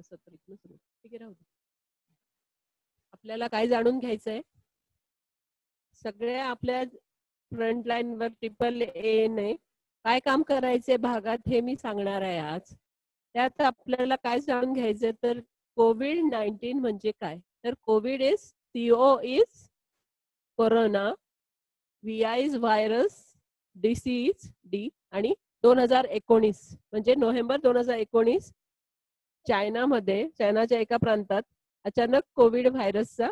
अच्छा सत्तर सुरू. ठीक आहे राहू दे. आपल्याला काय जाणून घ्यायचंय? सगळ्या आपल्या फ्रंट लाईन वर ट्रिपल ए ने काय काम करायचे भागात हे मी सांगणार आहे आज. त्यात आपल्याला काय जाणून घ्यायचंय तर कोविड नाईन्टीन म्हणजे काय? तर covid is CO is corona V I is virus disease D आणि दोन हजार एकोणीस. म्हणजे नोव्हेंबर दोन हजार एकोणीस चायनामध्ये चायनाच्या एका प्रांतात अचानक कोविड व्हायरसचा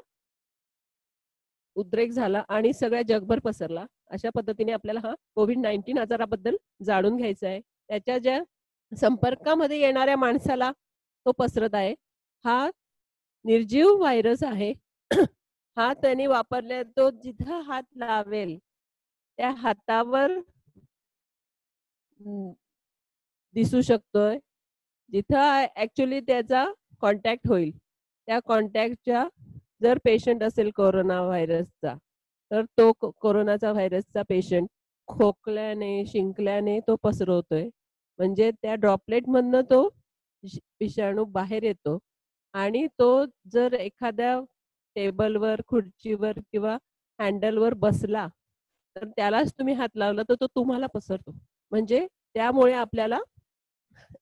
उद्रेक झाला आणि सगळ्या जगभर पसरला. अशा पद्धतीने आपल्याला हा कोविड नाईन्टीन आजाराबद्दल जाणून घ्यायचा आहे. त्याच्या ज्या संपर्कामध्ये येणाऱ्या माणसाला तो पसरत आहे हा निर्जीव व्हायरस आहे. हा त्यांनी वापरल्या तो जिथं हात लावेल त्या हातावर दिसू शकतोय. जिथं ऍक्च्युली त्याचा कॉन्टॅक्ट होईल. त्या कॉन्टॅक्टच्या जर पेशंट असेल कोरोना व्हायरसचा तर तो कोरोनाचा व्हायरसचा पेशंट खोकल्याने शिंकल्याने तो पसरवतोय. म्हणजे त्या ड्रॉपलेट मधनं तो विषाणू बाहेर येतो. आणि तो जर एखाद्या टेबलवर खुर्चीवर किंवा हँडलवर बसला तर त्यालाच तुम्ही हात लावला तर तो तुम्हाला पसरतो. म्हणजे त्यामुळे आपल्याला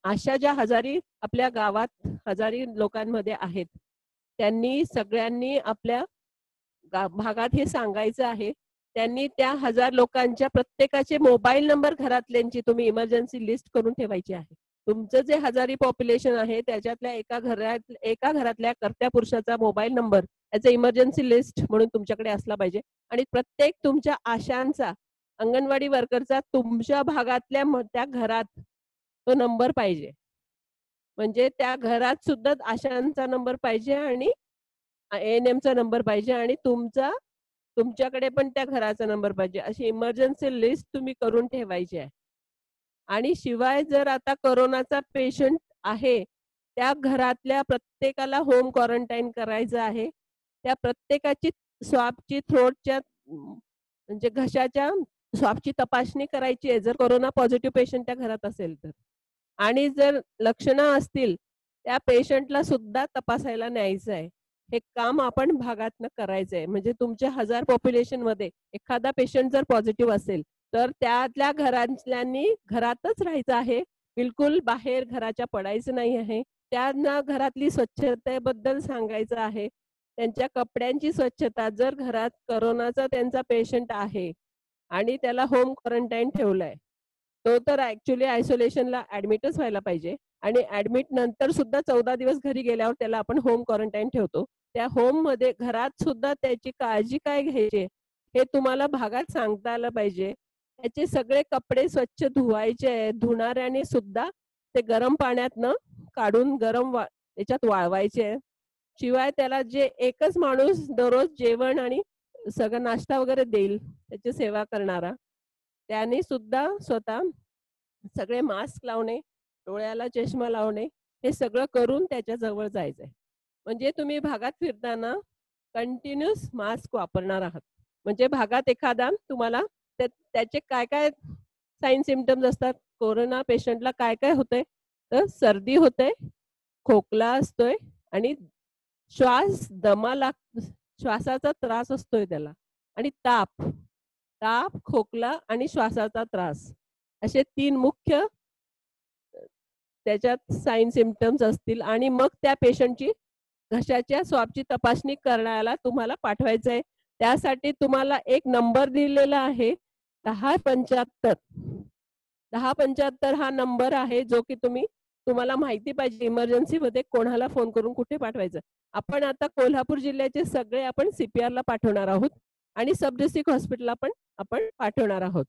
अशा ज्या हजारी आपल्या गावात हजारी लोकांमध्ये आहेत त्यांनी सगळ्यांनी आपल्या भागात हे सांगायचं आहे. त्यांनी त्या हजार लोकांच्या प्रत्येकाचे मोबाईल नंबर घरातल्यांची तुम्ही इमर्जन्सी लिस्ट करून ठेवायची आहे. तुमचं जे हजारी पॉप्युलेशन आहे त्याच्यातल्या एका घरात एका घरातल्या कर्त्या पुरुषाचा मोबाईल नंबर याचा इमर्जन्सी लिस्ट म्हणून तुमच्याकडे असला पाहिजे. आणि प्रत्येक तुमच्या आशांचा अंगणवाडी वर्करचा तुमच्या भागातल्या त्या घरात तो नंबर पाहिजे. म्हणजे त्या घरात सुद्धा आशांचा नंबर पाहिजे आणि एन एमचा नंबर पाहिजे आणि तुमचा तुमच्याकडे पण त्या घराचा नंबर पाहिजे. अशी इमर्जन्सी लिस्ट तुम्ही करून ठेवायची आहे. आणि शिवाय जर आता कोरोनाचा पेशंट आहे त्या घरातल्या प्रत्येकाला होम क्वारंटाईन करायचं आहे त्या प्रत्येकाची स्वाबची थ्रोटच्या म्हणजे घशाच्या स्वाबची तपासणी करायची आहे. जर कोरोना पॉझिटिव्ह पेशंट त्या घरात असेल तर. आणि जर लक्षणं असतील त्या पेशंटला सुद्धा तपासायला न्यायचं आहे. हे काम आपण भागातनं करायचंय. म्हणजे तुमच्या हजार पॉप्युलेशनमध्ये एखादा पेशंट जर पॉझिटिव्ह असेल तर त्यातल्या घरातल्यांनी घरातच राहायचं आहे. बिलकुल बाहेर घराच्या पडायचं नाही आहे. त्यांना घरातली स्वच्छतेबद्दल सांगायचं आहे. त्यांच्या कपड्यांची स्वच्छता जर घरात करोनाचा त्यांचा पेशंट आहे आणि त्याला होम क्वारंटाईन ठेवलाय तो तर ऍक्च्युली आयसोलेशनला ऍडमिटच व्हायला पाहिजे. आणि ऍडमिट नंतर सुद्धा चौदा दिवस घरी गेल्यावर त्याला आपण होम क्वारंटाईन ठेवतो. त्या होममध्ये घरात सुद्धा त्याची काळजी काय घ्यायची हे तुम्हाला भागात सांगता आलं पाहिजे. त्याचे सगळे कपडे स्वच्छ धुवायचे धुणाऱ्याने सुद्धा ते गरम पाण्यातनं काढून गरम त्याच्यात वाळवायचे शिवाय त्याला जे एकच माणूस दररोज जेवण आणि सगळं नाश्ता वगैरे देईल त्याची सेवा करणारा. त्याने सुद्धा स्वतः सगळे मास्क लावणे डोळ्याला चष्मा लावणे हे सगळं करून त्याच्याजवळ जायचंय. म्हणजे तुम्ही भागात फिरताना कंटिन्युअस मास्क वापरणार आहात. म्हणजे भागात एखादा तुम्हाला त्याचे काय काय साईन सिमटम्स असतात? कोरोना पेशंटला काय काय होतंय? तर सर्दी होते खोकला असतोय आणि श्वास दमा लाग श्वासाचा त्रास असतोय त्याला आणि ताप. ताप खोकला आणि श्वासाचा त्रास. असे तीन मुख्य त्याच्यात साईन सिमटम्स असतील आणि मग त्या पेशंटची घशाच्या स्वाबची तपासणी करण्याला तुम्हाला पाठवायचं आहे. त्यासाठी तुम्हाला एक नंबर दिलेला आहे दहा पंच्याहत्तर. दहा पंच्याहत्तर हा नंबर आहे जो की तुम्ही तुम्हाला माहिती पाहिजे इमर्जन्सी मध्ये कोणाला फोन करून कुठे पाठवायचं. आपण आता कोल्हापूर जिल्ह्याचे सगळे आपण सीपीआर ला पाठवणार आहोत आणि सब डिस्ट्रिक्ट हॉस्पिटलला पण आपण पाठवणार आहोत.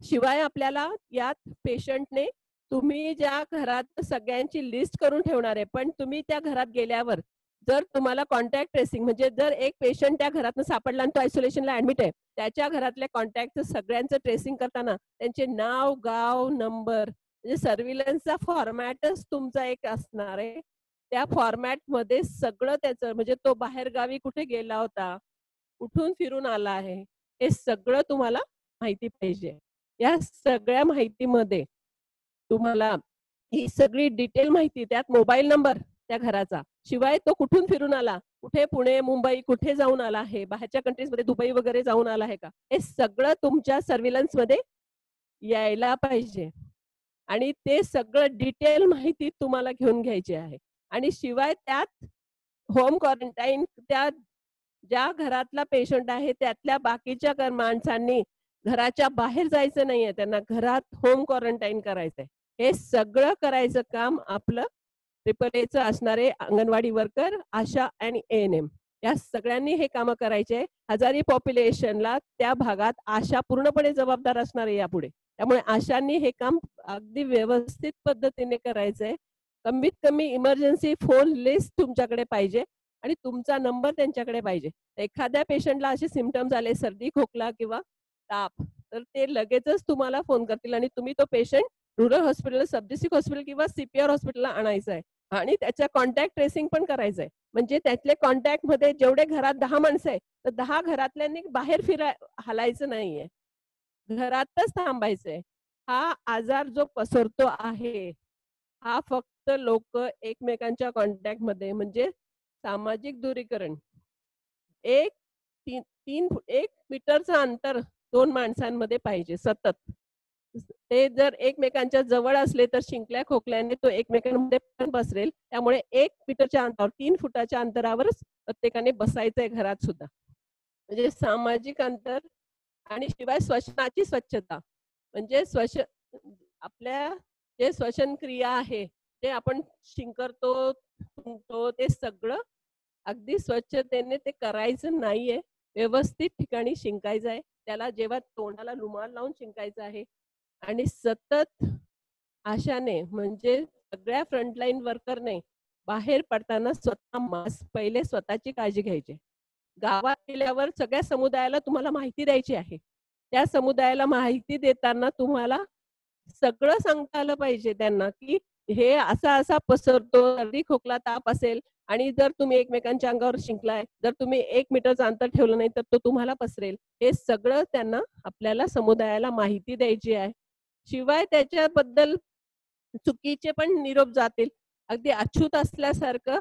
शिवाय आपल्याला यात पेशंटने तुम्ही ज्या घरात सगळ्यांची लिस्ट करून ठेवणार आहे पण तुम्ही त्या घरात गेल्यावर जर तुम्हाला कॉन्टॅक्ट ट्रेसिंग म्हणजे जर एक पेशंट त्या घरातनं सापडला आणि तो आयसोलेशनला ऍडमिट आहे त्याच्या घरातल्या कॉन्टॅक्ट सगळ्यांचं ट्रेसिंग करताना त्यांचे नाव गाव नंबर म्हणजे सर्व्हिलन्सचा फॉर्मॅटच तुमचा एक असणार आहे. त्या फॉर्मॅटमध्ये सगळं त्याचं म्हणजे तो बाहेर गावी कुठे गेला होता कुठून फिरून आला आहे हे सगळं तुम्हाला माहिती पाहिजे. या सगळ्या माहितीमध्ये तुम्हाला ही सगळी डिटेल माहिती त्यात मोबाईल नंबर त्या घराचा. शिवाय तो कुठून फिरून आला? कुठे पुणे मुंबई कुठे जाऊन आला आहे? बाहेरच्या कंट्रीजमध्ये दुबई वगैरे जाऊन आला आहे का? हे सगळं तुमच्या सर्व्हिलन्समध्ये यायला पाहिजे. आणि ते सगळं डिटेल माहिती तुम्हाला घेऊन घ्यायची आहे. आणि शिवाय त्यात होम क्वारंटाईन त्या ज्या घरातला पेशंट आहे त्यातल्या बाकीच्या माणसांनी घराच्या बाहेर जायचं नाहीये. त्यांना घरात होम क्वारंटाईन करायचंय. हे सगळं करायचं काम आपलं ट्रिपल एचं असणारे अंगणवाडी वर्कर आशा आणि एन एम या सगळ्यांनी हे कामं करायचे. हजारी पॉप्युलेशनला त्या भागात आशा पूर्णपणे जबाबदार असणार आहे यापुढे. त्यामुळे आशांनी हे काम अगदी व्यवस्थित पद्धतीने करायचंय. कमीत कमी इमर्जन्सी फोन लिस्ट तुमच्याकडे पाहिजे. आणि तुमचा नंबर त्यांच्याकडे पाहिजे. एखाद्या पेशंटला असे सिमटम्स आले सर्दी खोकला किंवा ताप तर ते लगेचच तुम्हाला फोन करतील आणि तुम्ही तो patient rural hospital sub district hospital किंवा सीपीआर हॉस्पिटलला आणायचा आहे. आणि त्याच्या कॉन्टॅक्ट ट्रेसिंग पण करायचं आहे. म्हणजे त्यातले कॉन्टॅक्टमध्ये जेवढे घरात दहा माणसं आहे तर दहा घरातल्यांनी बाहेर फिरा हलायचं नाहीये. घरातच थांबायचंय. हा आजार जो पसरतो आहे हा फक्त लोक एकमेकांच्या कॉन्टॅक्टमध्ये म्हणजे सामाजिक दूरीकरण. एक तीन तीन एक मीटरचं अंतर दोन माणसांमध्ये पाहिजे सतत. ते जर एकमेकांच्या जवळ असले तर शिंकल्या खोकल्याने तो एकमेकांमध्ये पण त्यामुळे एक मीटरच्या अंतरावर तीन फुटाच्या अंतरावरच प्रत्येकाने बसायचंय घरात सुद्धा. म्हणजे सामाजिक अंतर आणि शिवाय श्वसनाची स्वच्छता. म्हणजे श्वस आपल्या जे श्वसन क्रिया आहे ते आपण शिंकरतो ते सगळं अगदी स्वच्छतेने ते करायचं नाहीये. व्यवस्थित ठिकाणी शिंकायचं आहे. त्याला जेव्हा तोंडाला रुमाल लावून शिंकायचं आहे. आणि सतत आशाने म्हणजे सगळ्या फ्रंटलाईन वर्करने बाहेर पडताना स्वतः मास्क पहिले स्वतःची काळजी घ्यायची. गावात गेल्यावर सगळ्या समुदायाला तुम्हाला माहिती द्यायची आहे. त्या समुदायाला माहिती देताना तुम्हाला सगळं सांगता आलं पाहिजे त्यांना की हे असा असा पसरतो सर्दी खोकला ताप असेल आणि जर तुम्ही एकमेकांच्या अंगावर शिंकलाय जर तुम्ही एक मीटरचं अंतर ठेवलं नाही तर तो तुम्हाला पसरेल. हे सगळं त्यांना आपल्याला समुदायाला माहिती द्यायची आहे. शिवाय त्याच्याबद्दल चुकीचे पण निरोप जातील. अगदी अछूत असल्यासारखं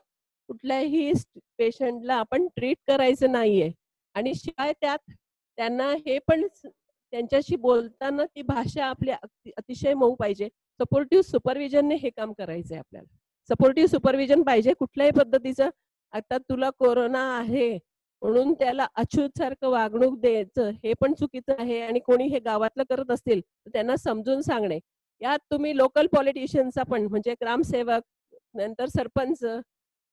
कुठल्याही पेशंटला आपण ट्रीट करायचं नाहीये. आणि शिवाय त्यात त्यांना हे पण त्यांच्याशी बोलताना ती भाषा आपली अतिशय मऊ पाहिजे. सपोर्टिव्ह सुपरविजनने हे काम करायचंय आपल्याला. सपोर्टिव्ह सुपरविजन पाहिजे कुठल्याही पद्धतीचं. आता तुला कोरोना आहे म्हणून त्याला अछूत सारखं वागणूक द्यायचं हे पण चुकीचं आहे आणि कोणी हे गावातलं करत असतील तर त्यांना समजून सांगणे. यात तुम्ही लोकल पॉलिटिशियनचा पण म्हणजे ग्रामसेवक नंतर सरपंच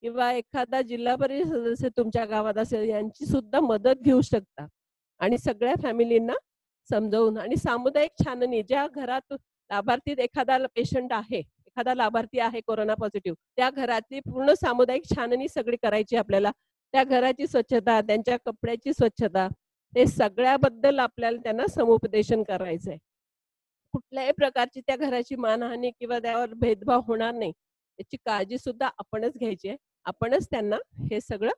किंवा एखादा जिल्हा परिषद सदस्य तुमच्या गावात असेल यांची सुद्धा मदत घेऊ शकता. आणि सगळ्या फॅमिलींना समजवून आणि सामुदायिक छाननी ज्या घरात लाभार्थीत एखादा पेशंट आहे एखादा लाभार्थी आहे कोरोना पॉझिटिव्ह त्या घरातली पूर्ण सामुदायिक छाननी सगळी करायची आपल्याला. त्या घराची स्वच्छता त्यांच्या कपड्याची स्वच्छता ते सगळ्याबद्दल आपल्याला त्यांना समुपदेशन करायचंय. कुठल्याही प्रकारची त्या घराची मानहानी किंवा त्यावर भेदभाव होणार नाही. याची काळजी सुद्धा आपणच घ्यायची आहे. आपणच त्यांना हे सगळं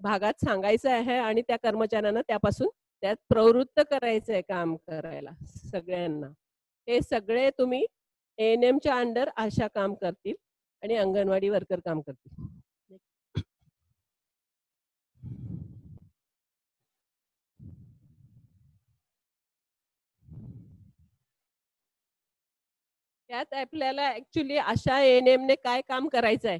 भागात सांगायचं आहे आणि त्या कर्मचाऱ्यांना त्यापासून त्यात प्रवृत्त करायचं आहे काम करायला सगळ्यांना. हे सगळे तुम्ही एन एमच्या अंडर आशा काम करतील आणि अंगणवाडी वर्कर काम करतील. त्यात आपल्याला ऍक्च्युली आशा एन एम ने काय काम करायचं आहे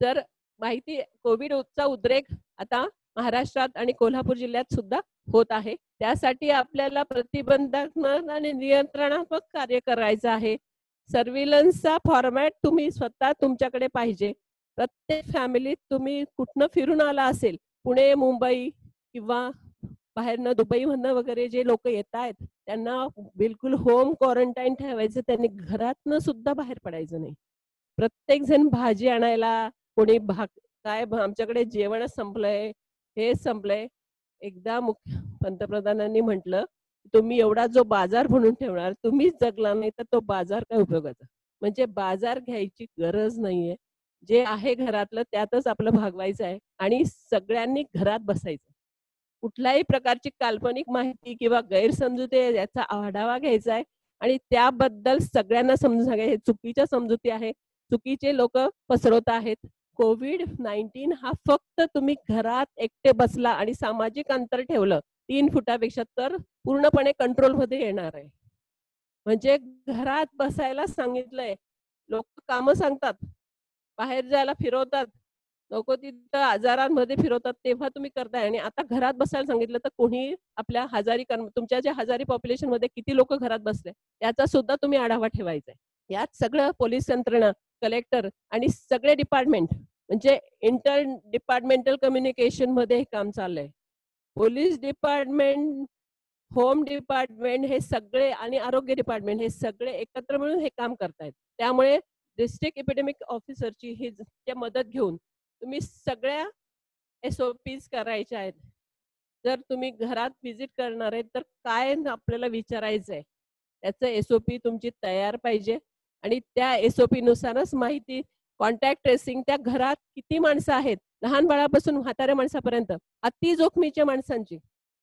तर माहिती कोविडचा उद्रेक आता महाराष्ट्रात आणि कोल्हापूर जिल्ह्यात सुद्धा होत आहे. त्यासाठी आपल्याला प्रतिबंधात्मक आणि नियंत्रणात्मक कार्य करायचं आहे. सर्व्हिलन्सचा फॉर्मॅट तुम्ही स्वतः तुमच्याकडे पाहिजे. प्रत्येक फॅमिलीत तुम्ही कुठनं फिरून आला असेल पुणे मुंबई किंवा बाहेरनं दुबईमधनं वगैरे जे लोक येत आहेत त्यांना बिलकुल होम क्वारंटाईन ठेवायचं त्यांनी घरातनं सुद्धा बाहेर पडायचं नाही. प्रत्येक जण भाजी आणायला कोणी भाग काय आमच्याकडे जेवणच संपलंय हे संपलंय. एकदा मुख्य पंतप्रधानांनी म्हटलं तुम्ही एवढा जो बाजार म्हणून ठेवणार तुम्हीच जगला नाही तर तो बाजार काय उपयोगाचा? म्हणजे बाजार घ्यायची गरज नाहीये. जे आहे घरातलं त्यातच आपलं भागवायचं आहे आणि सगळ्यांनी घरात बसायचं. कुठल्याही प्रकारची काल्पनिक माहिती किंवा गैरसमजुती याचा आढावा घ्यायचा आहे आणि त्याबद्दल सगळ्यांना समजून सांगायचं. हे चुकीच्या समजुती आहे. चुकीचे लोक पसरवत आहेत. कोविड नाईन्टीन हा फक्त तुम्ही घरात एकटे बसला आणि सामाजिक अंतर ठेवलं तीन फुटापेक्षा तर पूर्णपणे कंट्रोलमध्ये येणार आहे. म्हणजे घरात बसायला सांगितलंय. लोक कामं सांगतात. बाहेर जायला फिरवतात. लोक तिथं आजारांमध्ये फिरवतात. तेव्हा तुम्ही करताय. आणि आता घरात बसायला सांगितलं तर कोणी आपल्या हजारी कर्म तुमच्या ज्या हजारी पॉप्युलेशनमध्ये किती लोक घरात बसले याचा सुद्धा तुम्ही आढावा ठेवायचा आहे यात सगळं पोलीस यंत्रणा कलेक्टर आणि सगळे डिपार्टमेंट म्हणजे इंटर डिपार्टमेंटल कम्युनिकेशनमध्ये हे काम चाललंय. पोलीस डिपार्टमेंट होम डिपार्टमेंट हे सगळे आणि आरोग्य डिपार्टमेंट हे सगळे एकत्र मिळून हे काम करतायत. त्यामुळे डिस्ट्रिक्ट एपिडेमिक ऑफिसरची ही मदत घेऊन तुम्ही सगळ्या एस ओ पीज करायच्या आहेत. जर तुम्ही घरात व्हिजिट करणार आहेत तर काय आपल्याला विचारायचं आहे त्याचं एस ओ पी तुमची तयार पाहिजे आणि त्या एस ओ पी नुसारच माहिती कॉन्टॅक्ट ट्रेसिंग त्या घरात किती माणसं आहेत लहान बाळापासून म्हाताऱ्या माणसापर्यंत अति जोखमीच्या माणसांची.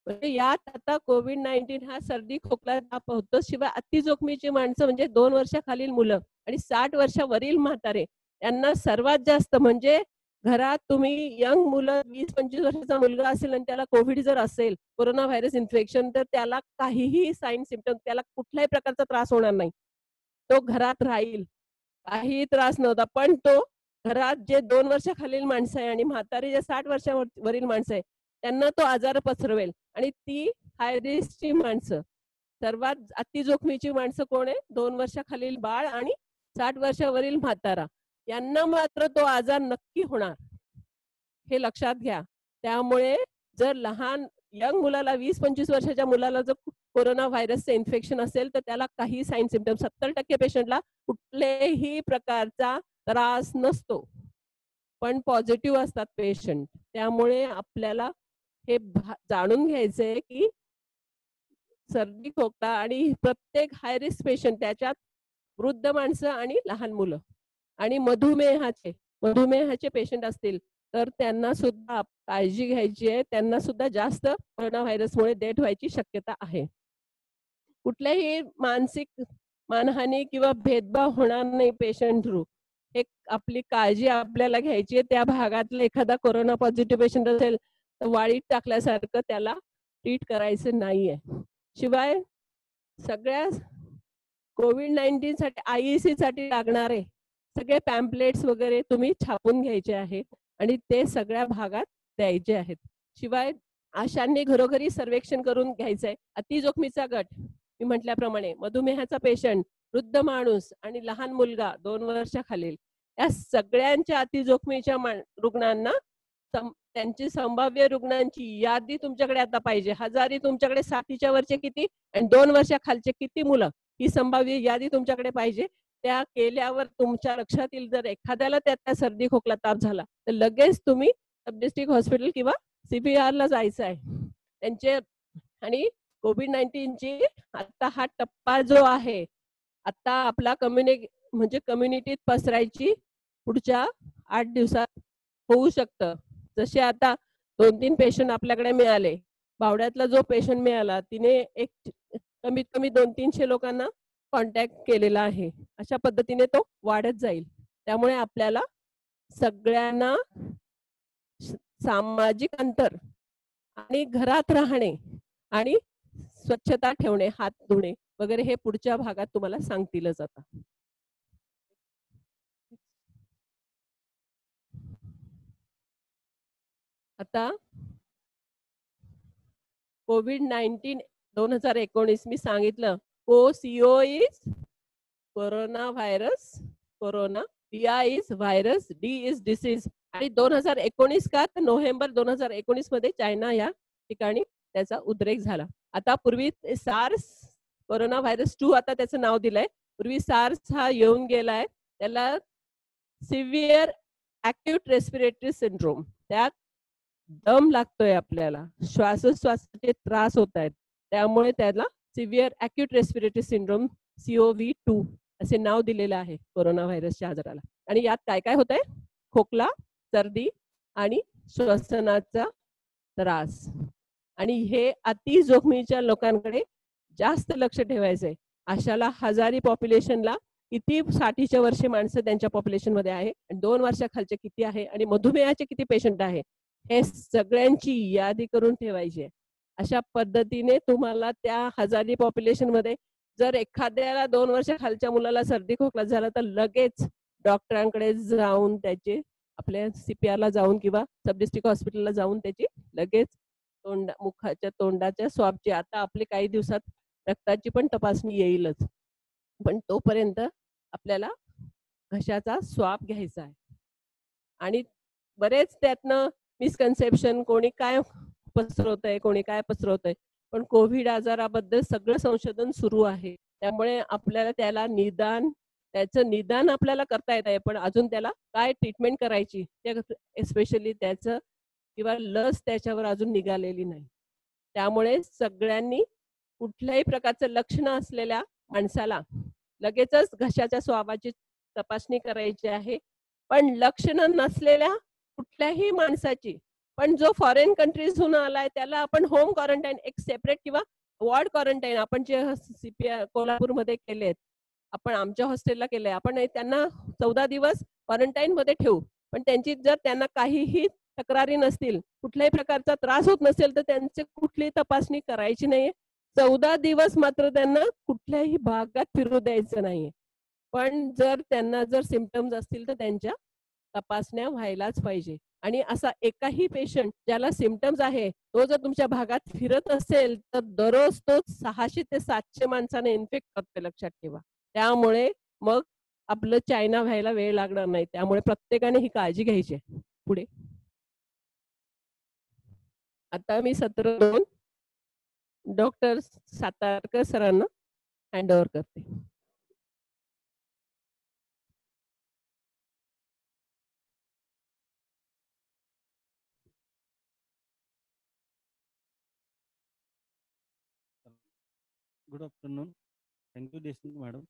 म्हणजे यात आता कोविड नाईन्टीन हा सर्दी खोकला ताप होतो शिवाय अति जोखमीची माणसं म्हणजे दोन वर्षाखालील मुलं आणि साठ वर्षावरील म्हातारे यांना सर्वात जास्त म्हणजे घरात तुम्ही यंग मुलं वीस पंचवीस वर्षाचा मुलगा असेल आणि त्याला कोविड जर असेल कोरोना व्हायरस इन्फेक्शन तर त्याला काहीही साईन सिमटम त्याला कुठल्याही प्रकारचा त्रास होणार नाही. तो घरात राहील. काही त्रास नव्हता पण तो घरात जे दोन वर्षाखालील माणसं आहे आणि म्हातारी जे साठ वर्षावरील माणसं आहे त्यांना तो आजार पसरवेल. आणि ती हाय रिस्कची माणसं. सर्वात अति जोखमीची माणसं कोण आहे? दोन वर्षाखालील बाळ आणि साठ वर्षावरील म्हातारा. यांना मात्र तो आजार नक्की होणार. हे लक्षात घ्या. त्यामुळे जर लहान यंग मुलाला वीस पंचवीस वर्षाच्या मुलाला जर कोरोना व्हायरसचं इन्फेक्शन असेल तर त्याला काही साईन सिमटम सत्तर टक्के पेशंटला कुठलेही प्रकारचा त्रास नसतो. पण पॉझिटिव्ह असतात पेशंट. त्यामुळे आपल्याला हे जाणून घ्यायचंय की सर्दी खोकला आणि प्रत्येक हाय रिस्क पेशंट त्याच्यात वृद्ध माणसं आणि लहान मुलं आणि मधुमेहाचे मधुमेहाचे पेशंट असतील तर त्यांना सुद्धा काळजी घ्यायची आहे. त्यांना सुद्धा जास्त कोरोना व्हायरसमुळे डेथ व्हायची शक्यता आहे. कुठल्याही मानसिक मानहानी किंवा भेदभाव होणार नाही पेशंट थ्रू एक आपली काळजी आपल्याला घ्यायची आहे. त्या भागातला एखादा कोरोना पॉझिटिव्ह पेशंट असेल तर वाळीत टाकल्यासारखं त्याला ट्रीट करायचं नाहीये. शिवाय सगळ्या कोविड नाईन्टीन साठी आयईसी साठी लागणारे सगळे पॅम्पलेट्स वगैरे तुम्ही छापून घ्यायचे आहे आणि ते सगळ्या भागात द्यायचे आहेत. शिवाय आशांनी घरोघरी सर्वेक्षण करून घ्यायचंय. अति जोखमीचा गट मी म्हटल्याप्रमाणे मधुमेहाचा पेशंट वृद्ध माणूस आणि लहान मुलगा दोन वर्षाखालील या सगळ्यांच्या अति जोखमीच्या रुग्णांना त्यांची संभाव्य रुग्णांची यादी तुमच्याकडे आता पाहिजे. हजारी तुमच्याकडे साथीच्या वरचे किती आणि दोन वर्षाखालचे किती मुलं? ही संभाव्य यादी तुमच्याकडे पाहिजे. त्या केल्यावर तुमच्या लक्षात येईल जर एखाद्याला त्या सर्दी खोकला ताप झाला तर लगेच तुम्ही सब डिस्ट्रिक्ट हॉस्पिटल किंवा सीपीआर ला जायचं आहे. त्यांचे आणि कोविड नाईन्टीनची आता हा टप्पा जो आहे आता आपला कम्युनि म्हणजे कम्युनिटीत पसरायची पुढच्या आठ दिवसात होऊ शकतं. जसे आता दोन तीन पेशंट आपल्याकडे मिळाले. बावड्यातला जो पेशंट मिळाला तिने एक कमीत कमी दोन तीनशे लोकांना कॉन्टॅक्ट केलेला आहे. अशा पद्धतीने तो वाढत जाईल. त्यामुळे आपल्याला सगळ्यांना सामाजिक अंतर आणि घरात राहणे आणि स्वच्छता ठेवणे हात धुणे वगैरे हे पुढच्या भागात तुम्हाला सांगतीलच आता. आता कोविड नाईन्टीन दोन हजार एकोणीस मी सांगितलं co CO is corona virus corona पीआ is virus D is disease आणि दोन हजार एकोणीस का तर नोव्हेंबर दोन हजार एकोणीसमध्ये चायना या ठिकाणी त्याचा उद्रेक झाला. आता पूर्वी सार्स कोरोना व्हायरस टू आता त्याचं नाव दिलंय. पूर्वी सार्स हा येऊन गेलाय. त्याला सिव्हिअर ऍक्टिव्ह रेस्पिरेटरी सिंड्रोम. त्यात दम लागतोय आपल्याला. श्वासोश्वासाचे त्रास होत आहेत. त्यामुळे त्याला severe acute respiratory syndrome CoV two असे नाव दिलेलं आहे कोरोना व्हायरसच्या आजाराला. आणि यात काय काय होत आहे खोकला सर्दी आणि श्वसनाचा त्रास. आणि हे अति जोखमीच्या लोकांकडे जास्त लक्ष ठेवायचंय. अशाला हजारी पॉप्युलेशनला किती साठीच्या वर्षे माणसं त्यांच्या पॉप्युलेशनमध्ये आहे? आणि दोन वर्षाखालचे किती आहे? आणि मधुमेहाचे किती पेशंट आहे? हे सगळ्यांची यादी करून ठेवायची आहे. अशा पद्धतीने तुम्हाला त्या हजारी पॉप्युलेशनमध्ये जर एखाद्याला दोन वर्ष खालच्या मुलाला सर्दी खोकला झाला तर लगेच डॉक्टरांकडे जाऊन त्याचे आपल्या सीपीआर ला जाऊन किंवा सब डिस्ट्रिक्ट हॉस्पिटलला जाऊन त्याची लगेच तोंड मुखाच्या तोंडाच्या स्वाबची आता आपले काही दिवसात रक्ताची पण तपासणी येईलच. पण तोपर्यंत आपल्याला घशाचा स्वाब घ्यायचा आहे. आणि बरेच त्यातनं मिसकन्सेप्शन कोणी काय पसरवत आहे कोणी काय पसरवत आहे पण कोविड आजाराबद्दल सगळं संशोधन सुरू आहे. त्यामुळे आपल्याला त्याला निदान त्याचं निदान आपल्याला करता येत आहे. पण अजून त्याला काय ट्रीटमेंट करायची एस्पेशली त्याचं किंवा लस त्याच्यावर अजून निघालेली नाही. त्यामुळे सगळ्यांनी कुठल्याही प्रकारचं लक्षण असलेल्या माणसाला लगेचच घशाच्या स्वाबाची तपासणी करायची आहे. पण लक्षणं नसलेल्या कुठल्याही माणसाची पण जो फॉरेन कंट्रीजहून आलाय त्याला आपण होम क्वारंटाईन एक सेपरेट किंवा वॉर्ड क्वारंटाईन आपण जे सीपीआय कोल्हापूरमध्ये केलेत आपण आमच्या हॉस्टेलला केलंय आपण त्यांना चौदा दिवस क्वारंटाईन मध्ये ठेवू. पण त्यांची जर त्यांना काहीही तक्रारी नसतील कुठल्याही प्रकारचा त्रास होत नसेल तर त्यांची कुठलीही तपासणी करायची नाहीये. चौदा दिवस मात्र त्यांना कुठल्याही भागात फिरू द्यायचं नाहीये. पण जर त्यांना जर सिमटम्स असतील तर त्यांच्या तपासण्या व्हायलाच पाहिजे. आणि असा एकाही पेशंट ज्याला सिमटम्स आहे तो जर तुमच्या भागात फिरत असेल तर दररोज तो सहाशे ते सातशे माणसाने इन्फेक्ट करते लक्षात ठेवा. त्यामुळे मग आपलं चायना व्हायला वेळ लागणार नाही. त्यामुळे प्रत्येकाने ही काळजी घ्यायची पुढे. आता मी सत्र दोन डॉक्टर सातारकर सरांना हँड ओव्हर करते. Good afternoon thank you Deshmukh madam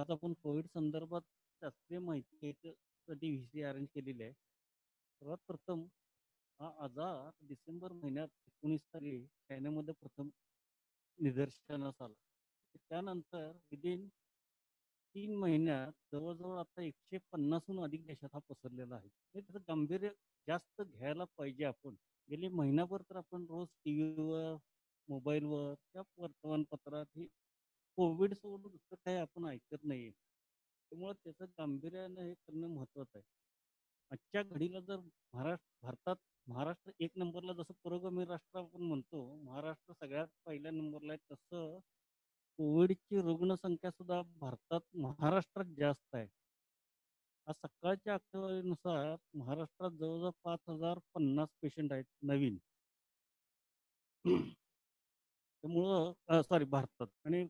आज आपण कोविड संदर्भात शास्त्रीय माहिती साठी व्ही सी अरेंज केलेली आहे. सर्वात प्रथम हा आजार डिसेंबर महिन्यात एकोणीस तारीख चायनामध्ये प्रथम निदर्शनास आला. त्यानंतर विदिन तीन महिन्यात जवळजवळ आता एकशे पन्नासहून अधिक देशात हा पसरलेला आहे. हे त्याचं गांभीर्य जास्त घ्यायला पाहिजे आपण. गेली महिनाभर तर आपण रोज टी व्हीवर मोबाईलवर त्या वर्तमानपत्रात हे कोविड सोडून दुसरं काही आपण ऐकत नाही त्यामुळं त्याचं गांभीर्यानं हे करणं महत्वाचं आहे. आजच्या घडीला जर महाराष्ट्र भारतात महाराष्ट्र एक नंबरला जसं पुरोगामी राष्ट्र आपण म्हणतो महाराष्ट्र सगळ्यात पहिल्या नंबरला आहे तसं कोविडची रुग्णसंख्या सुद्धा भारतात महाराष्ट्रात जास्त आहे. आज सकाळच्या आकडेवारीनुसार महाराष्ट्रात जवळजवळ पाच हजार पन्नास पेशंट आहेत नवीन. त्यामुळं सॉरी भारतात. आणि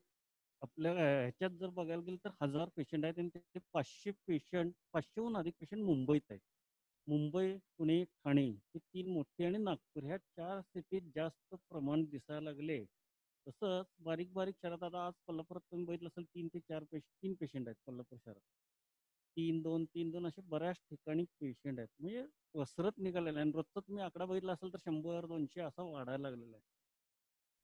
आपल्या ह्याच्यात जर बघायला गेलं तर हजार पेशंट आहेत आणि त्याचे पाचशे पेशंट पाचशेहून अधिक पेशंट मुंबईत आहेत. मुंबई पुणे ठाणे हे तीन मोठे आणि नागपूर ह्या चार सिटीत जास्त प्रमाण दिसायला लागले. तसंच बारीक बारीक शहरात आता आज कोल्हापुरात तुम्ही बघितलं असेल तीन ते चार पेशंट तीन पेशंट आहेत कोल्हापूर शहरात. तीन दोन तीन दोन असे बऱ्याच ठिकाणी पेशंट आहेत. म्हणजे वसरत निघालेलं आहे आणि रोजचा तुम्ही आकडा बघितला असेल तर शंभर दोनशे असा वाढायला लागलेला आहे.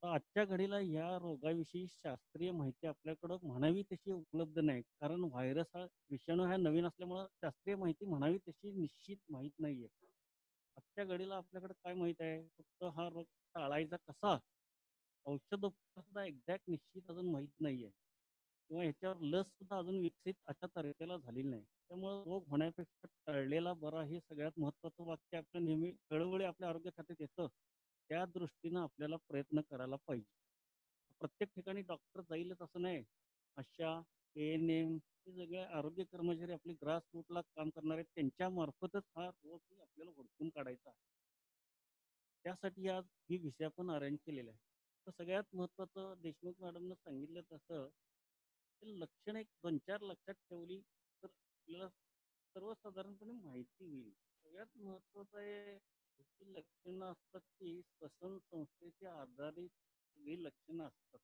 आजच्या घडीला या रोगाविषयी शास्त्रीय माहिती आपल्याकडं म्हणावी तशी उपलब्ध नाही. कारण व्हायरस हा विषाणू हा नवीन असल्यामुळं शास्त्रीय माहिती म्हणावी तशी निश्चित माहीत नाहीये. आजच्या घडीला आपल्याकडे काय माहीत आहे? फक्त हा रोग टाळायचा कसा? औषधोपचार सुद्धा एक्झॅक्ट निश्चित अजून माहीत नाहीये. किंवा ह्याच्यावर लस सुद्धा अजून विकसित अशा तऱ्हेला झालेली नाही. त्यामुळे रोग होण्यापेक्षा टळलेला बरा हे सगळ्यात महत्वाचं वाक्य आपल्या नेहमी वेळोवेळी आपल्या आरोग्य खात्यात येतं. त्या दृष्टीनं आपल्याला प्रयत्न करायला पाहिजे. प्रत्येक ठिकाणी डॉक्टर जाईलच असं नाही. अशा ए एन एम हे सगळे आरोग्य कर्मचारी आपले ग्रास रूटला काम करणारे त्यांच्या मार्फतच हा रोग आपल्याला ओळखून काढायचा आहे. त्यासाठी आज ही विषय आपण अरेंज केलेला आहे. तर सगळ्यात महत्वाचं देशमुख मॅडमनं सांगितलं तसं लक्षण एक दोन चार लक्षात ठेवली तर आपल्याला सर्वसाधारणपणे माहिती होईल. सगळ्यात महत्वाचं आहे लक्षणं असतात ती श्वसन संस्थेच्या आधारित सगळी लक्षणं असतात.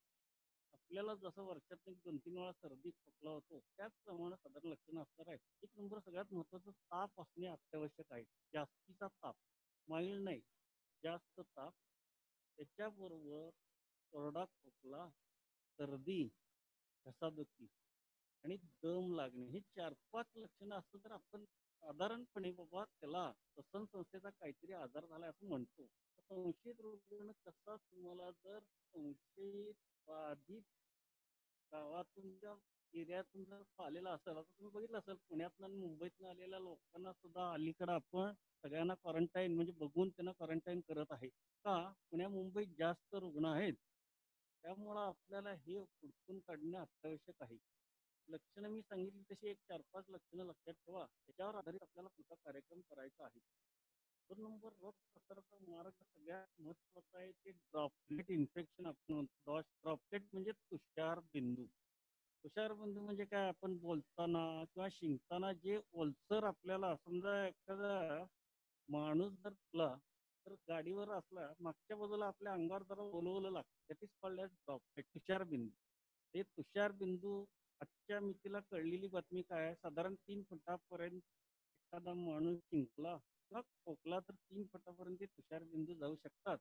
आपल्याला जसं वर्षात एक दोन तीन वेळा सर्दी खोकला होतो त्याचप्रमाणे साधारण लक्षणं असणार आहे एक नंबर सगळ्यात महत्वाचं ताप असणे अत्यावश्यक आहे. जास्तीचा ताप माईल नाही जास्त ताप. त्याच्याबरोबर कोरडा खोकला सर्दी घसादुखी आणि दम लागणे हे चार पाच लक्षणं असतं तर आपण साधारणपणे बाबा त्याला श्वसन संस्थेचा काहीतरी आजार झालाय असं म्हणतो. संशयित रुग्ण कसा तुम्हाला जर संशयित बाधित गावातून ज्या एरियातून जर आलेला असेल आता तुम्ही बघितलं असेल पुण्यातनं आणि मुंबईतनं आलेल्या लोकांना सुद्धा अलीकडे आपण सगळ्यांना क्वारंटाईन म्हणजे बघून त्यांना क्वारंटाईन करत आहे. का? पुण्या मुंबईत जास्त रुग्ण आहेत. त्यामुळं आपल्याला हे उडकून काढणे अत्यावश्यक आहे. लक्षणं मी सांगितली तशी एक चार पाच लक्षणं लक्षात ठेवा. त्याच्यावर आधारित आपल्याला पुढचा कार्यक्रम करायचा आहे? दोन नंबर रोग प्रसाराचा मार्ग सगळ्यात महत्त्वाचा आहे ते ड्रॉपलेट इन्फेक्शन आपण म्हणतो. ड्रॉपलेट म्हणजे तुषार बिंदू. तुषार बिंदू म्हणजे काय? आपण बोलताना किंवा शिंकताना जे ओलसर आपल्याला समजा एखादा माणूस जर तुला तर गाडीवर असला मागच्या बाजूला आपल्या अंगावर जरा ओलवलं लागतं. दॅट पडल्यास ड्रॉपलेट तुषार बिंदू. ते तुषार बिंदू आजच्या मितीला कळलेली बातमी काय आहे? साधारण तीन फुटापर्यंत एखादा माणूस शिंकला किंवा खोकला तर तीन फुटापर्यंत तुषार बिंदू जाऊ शकतात.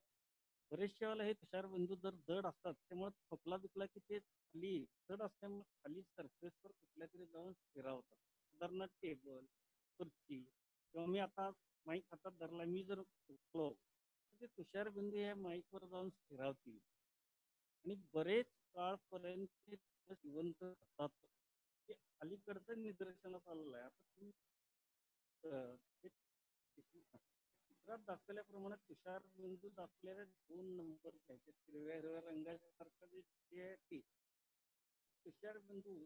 बरेचशा वेळेला हे तुषार बिंदू जर जड असतात त्यामुळे खोकला बिकला की ते खाली जड असल्यामुळे खाली सरफेसवर कुठल्या तरी जाऊन फिरावतात. उदाहरणार्थ टेबल खुर्ची किंवा मी आता माईक हातात धरला मी जर खोकलो तर ते तुषार बिंदू या माईकवर जाऊन फिरावतील. आणि बरेच काळपर्यंत ते जिवंत असतात हे अलीकडचं निदर्शनास आलेलं आहे. आता तुम्ही चित्रात दाखवल्याप्रमाणे तुषार बिंदू दाखवलेले दोन नंबर घ्यायचे. हिरव्या हिरव्या रंगासारखं जे जे आहे ते. तुषार बिंदू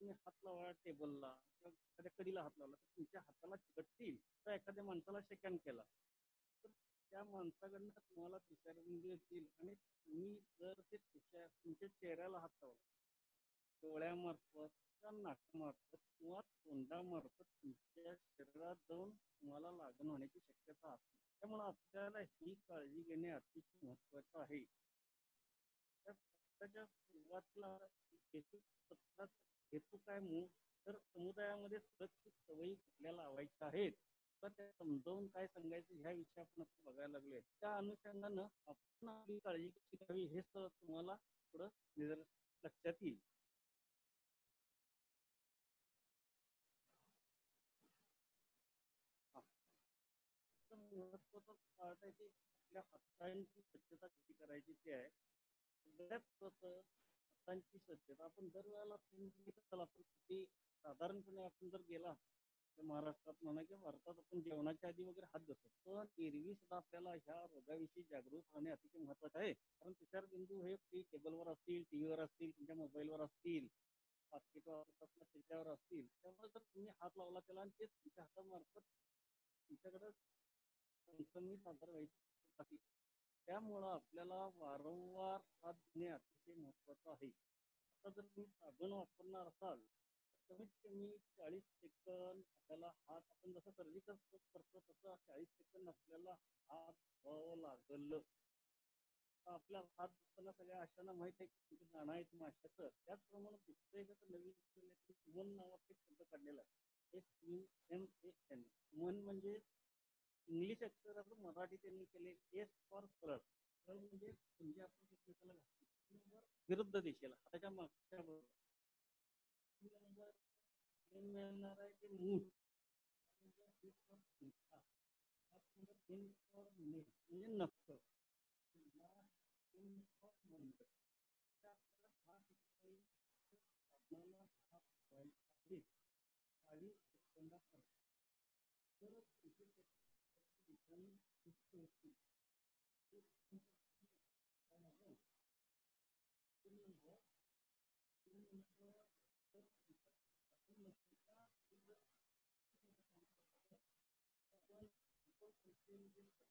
तुम्ही हात लावा टेबलला किंवा एखाद्या कडीला हात लावला तर तुमच्या हाताला चिकटतील. तर एखाद्या माणसाला शेकॅन केला. तर त्या माणसाकडनं तुम्हाला तुषार बिंदू येतील. आणि तुम्ही जर ते तुषार तुमच्या चेहऱ्याला हात लावला डोळ्यामार्फत किंवा नाकामार्फत किंवा तोंडामार्फत तुमच्या शरीरात जाऊन तुम्हाला लागण होण्याची शक्यता असते. त्यामुळे आपल्याला ही काळजी घेणे अतिशय महत्वाचं आहे. त्या सुरुवातीला हेतू हेतू काय मूळ तर समुदायामध्ये सुरक्षित सवयी कुठल्या लावायच्या आहेत? तर त्या समजावून काय सांगायचं ह्या विषयी आपण बघायला लागले त्या अनुषंगानं आपण आपली काळजी कशी घ्यावी हे सगळं तुम्हाला थोडं निदर्श लक्षात येईल तर महत्त्वाचा पार्ट आहे की आपल्या हातांची स्वच्छता कशी करायची ते आहे. सगळ्यात महत्वाचं हातांची स्वच्छता आपण दरवेळेला आपण किती साधारणपणे आपण जर गेला तर महाराष्ट्रात म्हणा किंवा भारतात आपण जेवणाच्या आधी वगैरे हात धुतो. पण एरवी सुद्धा आपल्याला ह्या रोगाविषयी जागृत होणे अतिशय महत्वाचं आहे. कारण तुषार बिंदू हे फ्री टेबलवर असतील टीव्हीवर असतील तुमच्या मोबाईलवर असतील बास्केटवर त्याच्यावर असतील. त्यामुळे जर तुम्ही हात लावला त्याला आणि ते तुमच्या हातामार्फत तुमच्याकडे संक्रमित आधार व्हायची. त्यामुळं आपल्याला वारंवार हात धुणे अतिशय महत्वाचं आहे. आता जर तुम्ही साबण वापरणार असाल तर कमीत कमी चाळीस सेकंद आपल्याला हात आपण जसं सर्जिकल करतो तसं चाळीस सेकंद आपल्याला हात धुवावं लागल. आपल्या हात धुताना सगळ्या आशांना माहीत आहे की तुमचं जाणं आहे माशाचं त्याचप्रमाणे दुसरं एक नवीन सुमन म्हणजे नावाचा एक शब्द काढलेला आहे. एस एम ए एन मन म्हणजे इंग्लिश अक्षर आपण मराठी त्यांनी केले एस फॉर सरळ तर म्हणजे म्हणजे आपण एकमेकाला विरुद्ध दिशेला त्याच्या मागच्या बरोबर. मिळणार आहे ते मूठ. म्हणजे नख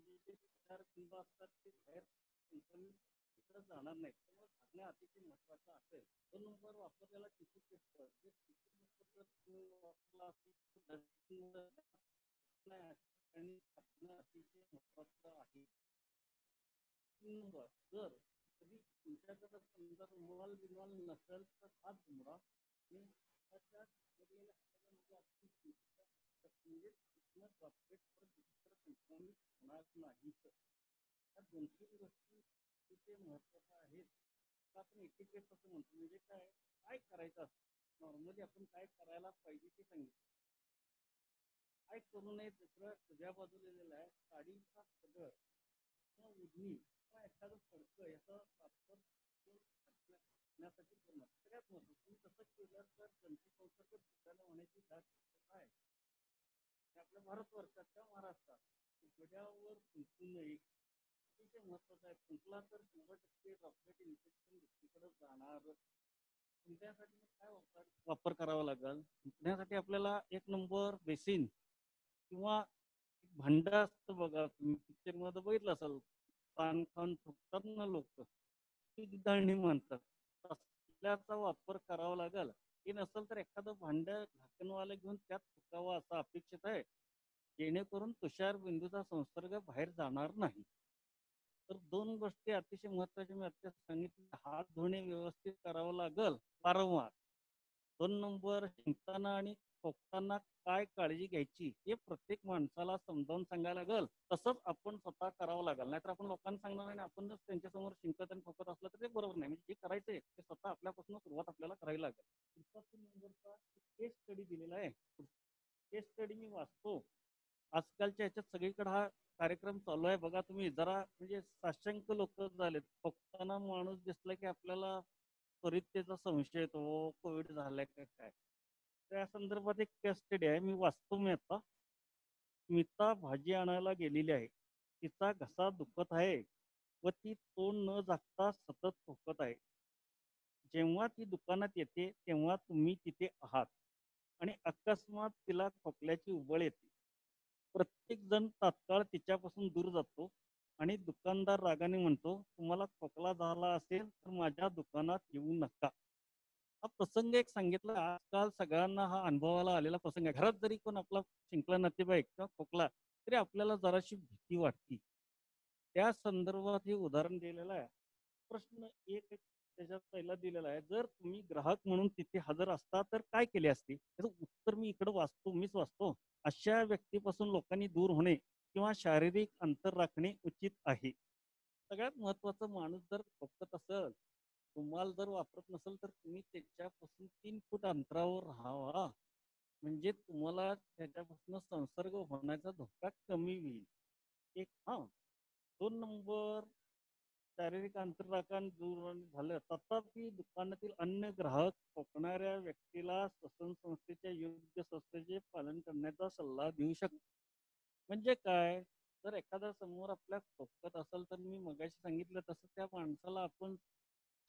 म्हणजे जे चार बिंब असतात ते बाहेर कंपनी तिकडे जाणार नाही त्यामुळे झाकणं अतिशय महत्वाचं असेल तो नंबर वापरलेला टिश्यू पेपर जे टिश्यू पेपर वापरला असेल आणि अतिशय महत्वाचं आहे नंबर जर कधी तुमच्याकडे समजा रुमाल बिमाल नसेल तर हात झुमडा आणि हाताच्या म्हणजे होणार नाहीत या दोन तीन आहेत. आपण एटिकेट असं म्हणतो म्हणजे काय काय करायचं असतं? नॉर्मली आपण काय करायला पाहिजे ते सांगितलं. काय करू नये दुसरं सगळ्या बाजूला आहे साडीचा पदर किंवा उधणी किंवा एखादं फडकं याचा वापर करण्यासाठी करणं सगळ्यात महत्वाचं तुम्ही तसं केलं तर जंतू संसर्ग दुसऱ्याला होण्याची दाट शक्यता आहे. आपल्या भारतवर्षात किंवा महाराष्ट्रात उघड्यावर कुंकून नये अतिशय महत्वाचं आहे. कुंकला तर शंभर टक्के रॉकेट इन्फेक्शन दुसरीकडे जाणार. फुंकण्यासाठी काय वापर वापर करावा लागेल? कुंकण्यासाठी आपल्याला एक नंबर बेसिन किंवा भांड असतं बघा. तुम्ही पिक्चरमध्ये बघितलं असाल. पान खाऊन फुकतात ना लोक. ती म्हणतात. तसल्याचा वापर करावा लागेल. हे नसेल तर एखादं भांड झाकणवाला घेऊन त्यात फुकावं असं अपेक्षित आहे. जेणेकरून तुषार बिंदूचा संसर्ग बाहेर जाणार नाही. तर दोन गोष्टी अतिशय महत्त्वाच्या मी आता सांगितल्या हात धुणे व्यवस्थित करावं लागल वारंवार. दोन नंबर शिंकताना आणि खोकताना काय काळजी घ्यायची हे प्रत्येक माणसाला समजावून सांगायला लागल. तसंच आपण स्वतः करावं लागेल. नाहीतर आपण लोकांना सांगणार आणि जर त्यांच्यासमोर शिंकत आणि खोकत असलं तर ते बरोबर नाही. म्हणजे जे करायचंय ते स्वतः आपल्यापासून सुरुवात आपल्याला करावी लागेल. पुढचा तीन नंबरचा केस स्टडी दिलेला आहे. केस स्टडी मी वाचतो. आजकालच्या ह्याच्यात सगळीकडे हा कार्यक्रम चालू आहे. बघा तुम्ही जरा म्हणजे साशंक लोक झालेत. फक्त माणूस दिसला की आपल्याला त्वरित त्याचा संशय येतो. कोविड झालाय का काय? त्या संदर्भात एक केस स्टडी आहे. मी वाचतो मी आता. स्मिता भाजी आणायला गेलेली आहे. तिचा घसा दुखत आहे व ती तोंड न झाकता सतत थोकत आहे. जेव्हा ती दुकानात येते तेव्हा तुम्ही तिथे आहात. आणि अकस्मात तिला खोकल्याची उबळ येते. प्रत्येक जण तात्काळ तिच्यापासून दूर जातो आणि दुकानदार रागाने म्हणतो तुम्हाला खोकला झाला असेल तर माझ्या दुकानात येऊ नका. हा प्रसंग एक सांगितला. आजकाल सगळ्यांना हा अनुभवाला आलेला प्रसंग आहे. घरात जरी कोण आपला शिंकला नातेवाईक किंवा खोकला तरी आपल्याला जराशी भीती वाटते. त्या संदर्भात हे उदाहरण दिलेलं आहे. प्रश्न एक त्याच्यात पहिला दिलेला आहे. जर तुम्ही ग्राहक म्हणून तिथे हजर असता तर काय केले असते? त्याचं उत्तर मी इकडे वाचतो मीच वाचतो. अशा व्यक्तीपासून लोकांनी दूर होणे किंवा शारीरिक अंतर राखणे उचित आहे. सगळ्यात महत्वाचं माणूस जर बघत असेल तुम्हाला जर वापरत नसेल तर तुम्ही त्याच्यापासून तीन फूट अंतरावर राहावा. म्हणजे तुम्हाला त्याच्यापासून संसर्ग होण्याचा धोका कमी होईल. एक हा. दोन नंबर शारीरिक अंतर राखण दूर झालं. तथापि दुकानातील अन्य ग्राहक खोकणाऱ्या व्यक्तीला श्वसन संस्थेच्या योग्य संस्थेचे पालन करण्याचा सल्ला देऊ शकतो म्हणजे काय? जर एखादा समोर आपल्या खोकत असेल तर मी मगाशी सांगितलं तसं त्या माणसाला आपण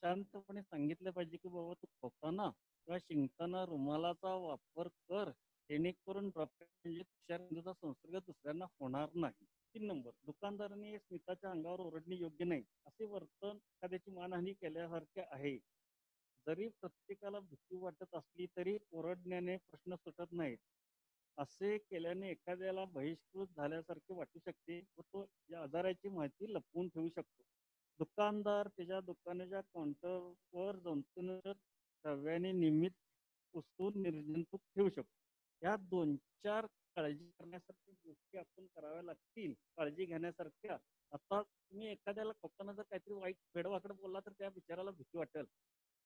शांतपणे सांगितलं पाहिजे की बाबा तू खोकताना किंवा शिंकताना रुमालाचा वापर कर. जेणेकरून म्हणजे तुषार संसर्ग दुसऱ्यांना होणार नाही. तीन नंबर. दुकानदाराने स्मिताच्या अंगावर ओरडणे योग्य नाही असे वर्तन एखाद्याची मानहानी केल्यासारखे आहे. जरी प्रत्येकाला भीती वाटत असली तरी ओरडण्याने प्रश्न सुटत नाहीत. असे केल्याने एखाद्याला बहिष्कृत झाल्यासारखे वाटू शकते व तो या आजाराची माहिती लपवून ठेवू शकतो. दुकानदार त्याच्या दुकानाच्या काउंटरवर जंतूनाशक द्रव्याने नियमित पुसून निर्जंतुक ठेवू शकतो. या दोन चार काळजी करण्यासारख्या गोष्टी आपण कराव्या लागतील. काळजी घेण्यासारख्या. आता तुम्ही एखाद्याला खोकताना जर काहीतरी वाईट फेडवाकडे बोलला तर त्या बिचाराला भीती वाटेल.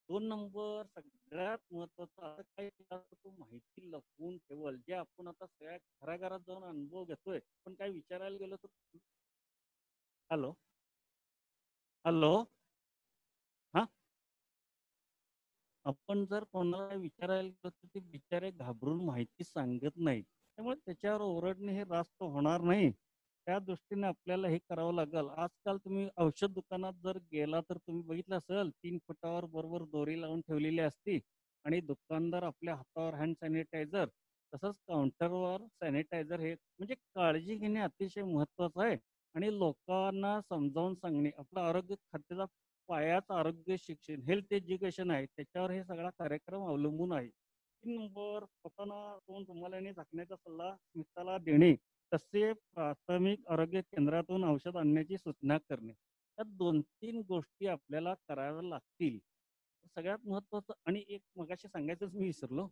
दोन नंबर सगळ्यात महत्त्वाचा असं काय तो माहिती लपवून ठेवल. जे आपण आता सगळ्या घराघरात जाऊन अनुभव घेतोय पण काय विचारायला गेलो तर हॅलो? हॅलो? हा? आपण जर कोणाला विचारायला गेलो तर ते बिचारे घाबरून माहिती सांगत नाहीत. त्यामुळे त्याच्यावर ओरडणे हे रास्त होणार नाही. त्या दृष्टीने आपल्याला हे करावं लागेल. आजकाल तुम्ही औषध दुकानात जर गेला तर तुम्ही बघितलं असेल तीन फुटावर बरोबर दोरी लावून ठेवलेली असती आणि दुकानदार आपल्या हातावर हँड सॅनिटायझर तसंच काउंटरवर सॅनिटायझर हे म्हणजे काळजी घेणे अतिशय महत्वाचं आहे आणि लोकांना समजावून सांगणे. आपलं आरोग्य खात्याचा पायाच आरोग्य शिक्षण हेल्थ एज्युकेशन आहे. त्याच्यावर हे सगळा कार्यक्रम अवलंबून आहे. तीन नंबर पोताना दोन रुमालाने झाकण्याचा सल्ला स्मिताला देणे तसे प्राथमिक आरोग्य केंद्रातून औषध आणण्याची सूचना करणे. या दोन तीन गोष्टी आपल्याला कराव्या लागतील. सगळ्यात महत्वाचं आणि एक मगाशी सांगायचंच मी विसरलो.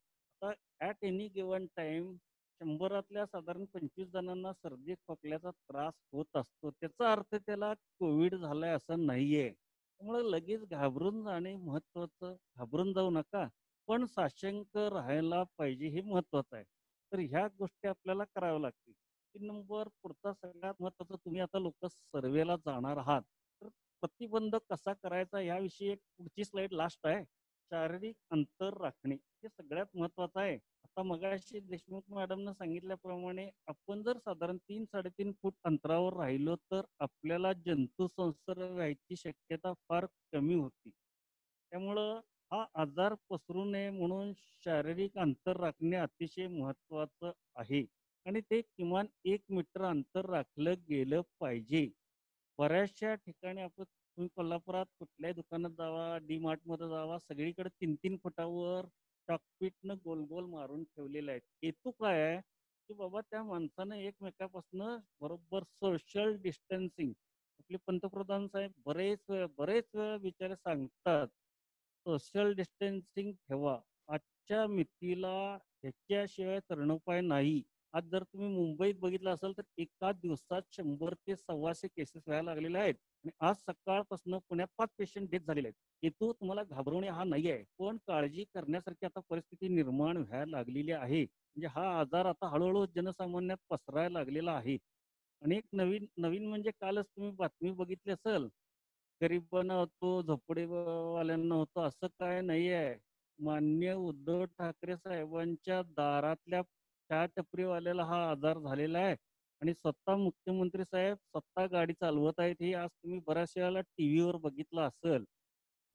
आता ॲट एनी गिवन टाइम शंभरातल्या साधारण पंचवीस जणांना सर्दी खोकल्याचा त्रास होत असतो. त्याचा अर्थ त्याला कोविड झालाय असं नाहीये. त्यामुळे लगेच घाबरून जाणे महत्वाचं घाबरून जाऊ नका. पण साशंक राहायला पाहिजे हे महत्वाचं आहे. तर ह्या गोष्टी आपल्याला कराव्या लागतील. तीन नंबर पुढचा सगळ्यात महत्त्वाचा तुम्ही आता लोक सर्वेला जाणार आहात. तर प्रतिबंध कसा करायचा याविषयी एक पुढची स्लाइड लास्ट आहे. शारीरिक अंतर राखणे हे सगळ्यात महत्वाचं आहे. आता मगाशी देशमुख मॅडमनं सांगितल्याप्रमाणे आपण जर साधारण तीन साडेतीन फूट अंतरावर राहिलो तर आपल्याला जंतू संसर्ग व्हायची शक्यता फार कमी होती. त्यामुळं हा आजार पसरू नये म्हणून शारीरिक अंतर राखणे अतिशय महत्वाचं आहे. आणि ते किमान एक मीटर अंतर राखलं गेलं पाहिजे. बऱ्याचशा ठिकाणी आपण तुम्ही कोल्हापुरात कुठल्याही दुकानात जावा डी मार्टमध्ये जावा सगळीकडे तीन तीन फुटावर चॉकपीटनं गोल गोल मारून ठेवलेले आहेत. हेतू काय आहे? की बाबा त्या माणसानं एकमेकापासून बरोबर सोशल डिस्टन्सिंग आपले पंतप्रधान साहेब बरेच वेळ बरेच वेळा बिचारे सांगतात सोशल डिस्टन्सिंग ठेवा. आजच्या मितीला ह्याच्याशिवाय तरणोपाय नाही. आज जर तुम्ही मुंबईत बघितलं असेल तर एका दिवसात शंभर ते सव्वाशे केसेस व्हायला लागलेले आहेत. आणि आज सकाळपासून पुण्यात पाच पेशंट डेथ झालेले आहेत. हेतू तुम्हाला घाबरवणे हा नाही आहे. पण काळजी करण्यासारखी आता परिस्थिती निर्माण व्हायला लागलेली आहे. म्हणजे हा आजार आता हळूहळू जनसामान्यात पसरायला लागलेला आहे. अनेक नवीन नवीन म्हणजे कालच तुम्ही बातमी बघितली असेल गरिबांना होतो झोपडेवाल्यांना होतो असं काय नाही आहे मान्य उद्धव ठाकरे साहेबांच्या दारातल्या चहा टपरीवाल्याला हा आजार झालेला आहे आणि स्वतः मुख्यमंत्री साहेब स्वतः गाडी चालवत आहेत हे आज तुम्ही बऱ्याचशा वेळेला टीव्हीवर बघितलं असेल.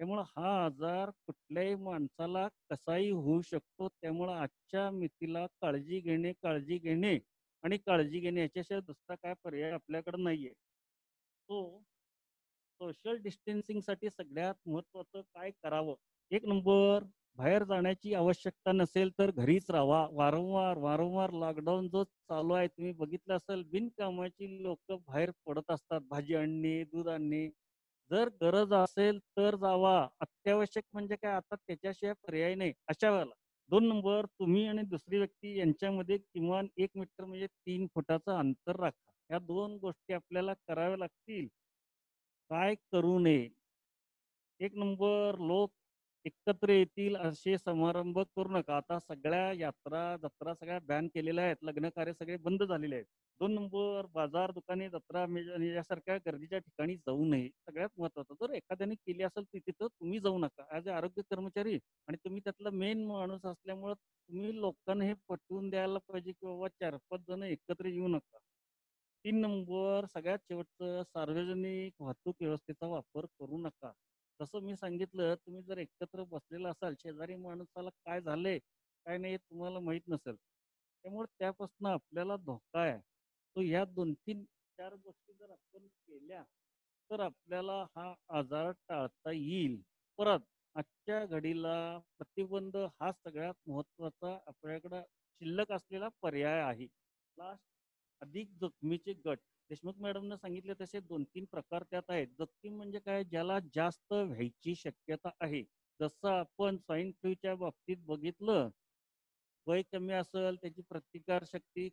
त्यामुळं हा आजार कुठल्याही माणसाला कसाही होऊ शकतो त्यामुळं आजच्या मितीला काळजी घेणे काळजी घेणे आणि काळजी घेणे याच्याशिवाय दुसरा काय पर्याय आपल्याकडे नाहीये. तो सोशल डिस्टन्सिंगसाठी सगळ्यात महत्वाचं काय करावं? एक नंबर बाहेर जाण्याची आवश्यकता नसेल तर घरीच राहा. वारंवार वारंवार लॉकडाऊन जो चालू आहे तुम्ही बघितलं असेल बिनकामाची लोक बाहेर पडत असतात. भाजी आणणे दूध आणणे. जर गरज असेल तर जावा. अत्यावश्यक म्हणजे काय? आता त्याच्याशिवाय पर्याय नाही. अशा वेळेला. दोन नंबर तुम्ही आणि दुसरी व्यक्ती यांच्यामध्ये किमान एक मीटर म्हणजे तीन फुटाचं अंतर राखा. या दोन गोष्टी आपल्याला कराव्या लागतील. काय करू नये? एक नंबर लोक एकत्र येतील असे समारंभ करू नका. आता सगळ्या यात्रा जत्रा सगळ्या बॅन केलेल्या आहेत. लग्न कार्य सगळे बंद झालेले आहेत. दोन नंबर बाजार दुकाने जत्रा यासारख्या गर्दीच्या ठिकाणी जाऊ नये. सगळ्यात महत्वाचं जर एखाद्याने केली असेल तर तिथं तुम्ही जाऊ नका. ॲज अ आरोग्य कर्मचारी आणि तुम्ही त्यातला मेन माणूस असल्यामुळं तुम्ही लोकांना हे पटवून द्यायला पाहिजे की बाबा चार पाच जण एकत्र येऊ नका. तीन नंबर सगळ्यात शेवटचं सार्वजनिक वाहतूक व्यवस्थेचा वापर करू नका. जसं मी सांगितलं तुम्ही जर एकत्र बसलेला असाल शेजारी माणसाला काय झालंय काय नाही हे तुम्हाला माहीत नसेल. त्यामुळे त्यापासून आपल्याला धोका आहे. तो ह्या दोन तीन चार गोष्टी जर आपण केल्या तर आपल्याला हा आजार टाळता येईल. परत आजच्या घडीला प्रतिबंध हा सगळ्यात महत्त्वाचा आपल्याकडं शिल्लक असलेला पर्याय आहे. लास्ट अधिक जखमीचे गट. देशमुख मॅडमनं सांगितले तसे दोन तीन प्रकार त्यात आहेत. जखमी म्हणजे काय? ज्याला जास्त व्हायची शक्यता आहे. जसं आपण स्वाईन फ्लूच्या बाबतीत बघितलं वय कमी असेल त्याची प्रतिकार शक्ती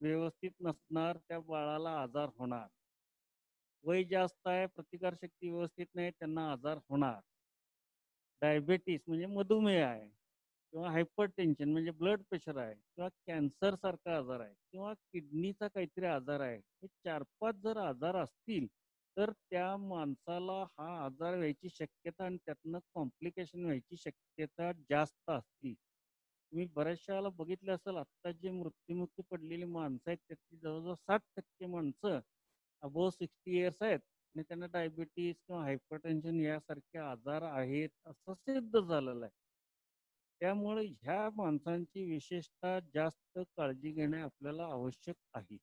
व्यवस्थित नसणार त्या बाळाला आजार होणार. वय जास्त आहे प्रतिकार शक्ती व्यवस्थित नाही त्यांना आजार होणार. डायबेटीस म्हणजे मधुमेह आहे. किंवा हायपर टेन्शन म्हणजे ब्लड प्रेशर आहे किंवा कॅन्सर सारखा आजार आहे किंवा किडनीचा काहीतरी आजार आहे हे चार पाच जर आजार असतील तर त्या माणसाला हा आजार व्हायची शक्यता आणि त्यातनं कॉम्प्लिकेशन व्हायची शक्यता जास्त असते तुम्ही बऱ्याचशा बघितलं असेल आत्ता जे मृत्युमुखी पडलेली माणसं आहेत त्यातली जवळजवळ साठ टक्के माणसं अबो सिक्स्टी इयर्स आहेत आणि त्यांना डायबिटीस किंवा हायपरटेन्शन यासारखे आजार आहेत असं सिद्ध झालेलं आहे. त्यामुळे ह्या माणसांची विशेषतः जास्त काळजी घेणे आपल्याला आवश्यक आहे.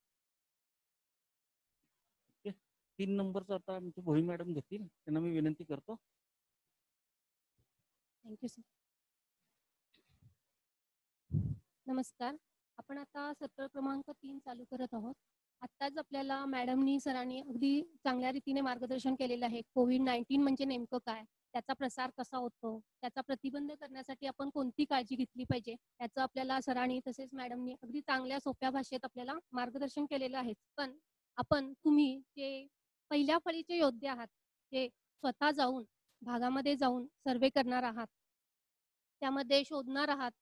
तीन नंबरचा आता आमची भोई मॅडम घेतील. त्यांना मी विनंती करतो. थँक्यू सर नमस्कार. आपण आता सत्र क्रमांक तीन चालू करत आहोत. आत्ताच आपल्याला मॅडमनी सरांनी अगदी चांगल्या रीतीने मार्गदर्शन केलेलं आहे. कोविड नाईन्टीन म्हणजे नेमकं काय? त्याचा प्रसार कसा होतो त्याचा प्रतिबंध करण्यासाठी आपण कोणती काळजी घेतली पाहिजे याचं आपल्याला सरांनी तसेच मॅडमनी अगदी चांगल्या सोप्या भाषेत आपल्याला मार्गदर्शन केलेलं आहे. पण आपण तुम्ही जे पहिल्या फळीचे योद्धे आहात जे स्वतः जाऊन भागामध्ये जाऊन सर्वे करणार आहात त्यामध्ये शोधणार आहात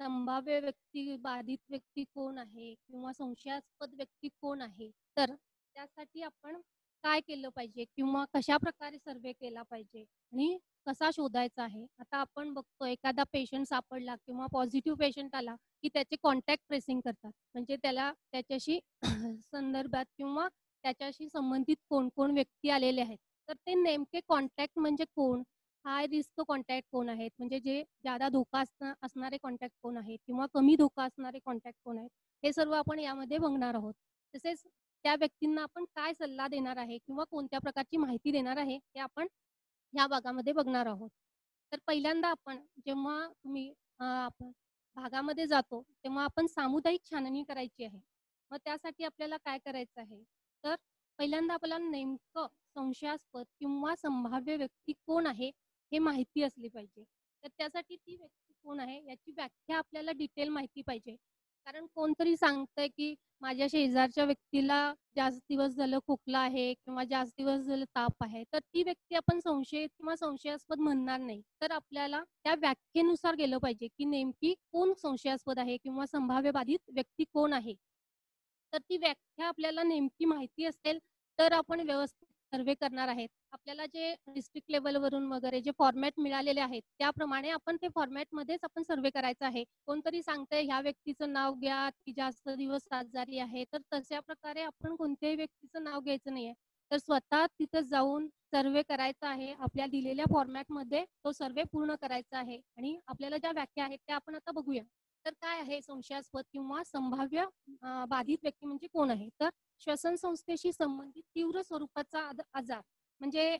संभाव्य व्यक्ती बाधित व्यक्ती कोण आहे किंवा संशयास्पद व्यक्ती कोण आहे तर त्यासाठी आपण काय केलं पाहिजे किंवा कशा प्रकारे सर्वे केला पाहिजे आणि कसा शोधायचा आहे? आता आपण बघतो एखादा पेशंट सापडला किंवा पॉझिटिव्ह पेशंट आला की त्याचे कॉन्टॅक्ट ट्रेसिंग करतात. म्हणजे त्याला त्याच्याशी संदर्भात किंवा त्याच्याशी संबंधित कोण कोण व्यक्ती आलेले आहेत. तर ते नेमके कॉन्टॅक्ट म्हणजे कोण? हाय रिस्क कॉन्टॅक्ट कोण आहेत? म्हणजे जे ज्यादा धोका असणारे कॉन्टॅक्ट कोण आहेत? किंवा कमी धोका असणारे कॉन्टॅक्ट कोण आहेत? हे सर्व आपण यामध्ये बघणार आहोत. तसेच त्या व्यक्तींना आपण काय सल्ला देणार आहे किंवा कोणत्या प्रकारची माहिती देणार आहे हे आपण या भागामध्ये बघणार आहोत. तर पहिल्यांदा आपण जेव्हा तुम्ही आपण भागामध्ये जातो तेव्हा आपण सामुदायिक छाननी करायची आहे. मग त्यासाठी आपल्याला काय करायचं आहे? तर पहिल्यांदा आपल्याला नेमकं संशयास्पद किंवा संभाव्य व्यक्ती कोण आहे हे माहिती असली पाहिजे. तर त्यासाठी ती व्यक्ती कोण आहे याची व्याख्या आपल्याला डिटेल माहिती पाहिजे. कारण कोणतरी सांगतंय की माझ्या शेजारच्या व्यक्तीला जास्त दिवस झालं खोकला आहे किंवा जास्त दिवस झालं ताप आहे तर ती व्यक्ती आपण संशयित किंवा संशयास्पद म्हणणार नाही. तर आपल्याला त्या व्याख्येनुसार गेलं पाहिजे की नेमकी कोण संशयास्पद आहे किंवा संभाव्य बाधित व्यक्ती कोण आहे. तर ती व्याख्या आपल्याला नेमकी माहिती असेल तर आपण व्यवस्थित सर्वे करणार आहेत. आपल्याला जे डिस्ट्रिक्ट लेवलवरून वगैरे जे फॉर्मॅट मिळालेले आहेत त्याप्रमाणे आपण ते फॉर्मॅट मध्येच आपण सर्वे करायचं आहे. कोणतरी सांगतंय ह्या व्यक्तीचं नाव घ्या ती जास्त दिवस आजारी आहे तर तशा प्रकारे आपण कोणत्याही व्यक्तीचं नाव घ्यायचं नाहीये. तर स्वतः तिथं जाऊन सर्वे करायचा आहे आपल्या दिलेल्या फॉर्मॅटमध्ये तो सर्वे पूर्ण करायचा आहे आणि आपल्याला ज्या व्याख्या आहेत त्या आपण आता बघूया. तर काय आहे संशयास्पद किंवा संभाव्य बाधित व्यक्ती म्हणजे कोण आहे? तर श्वसन संस्थेशी संबंधित तीव्र स्वरूपाचा आजार. म्हणजे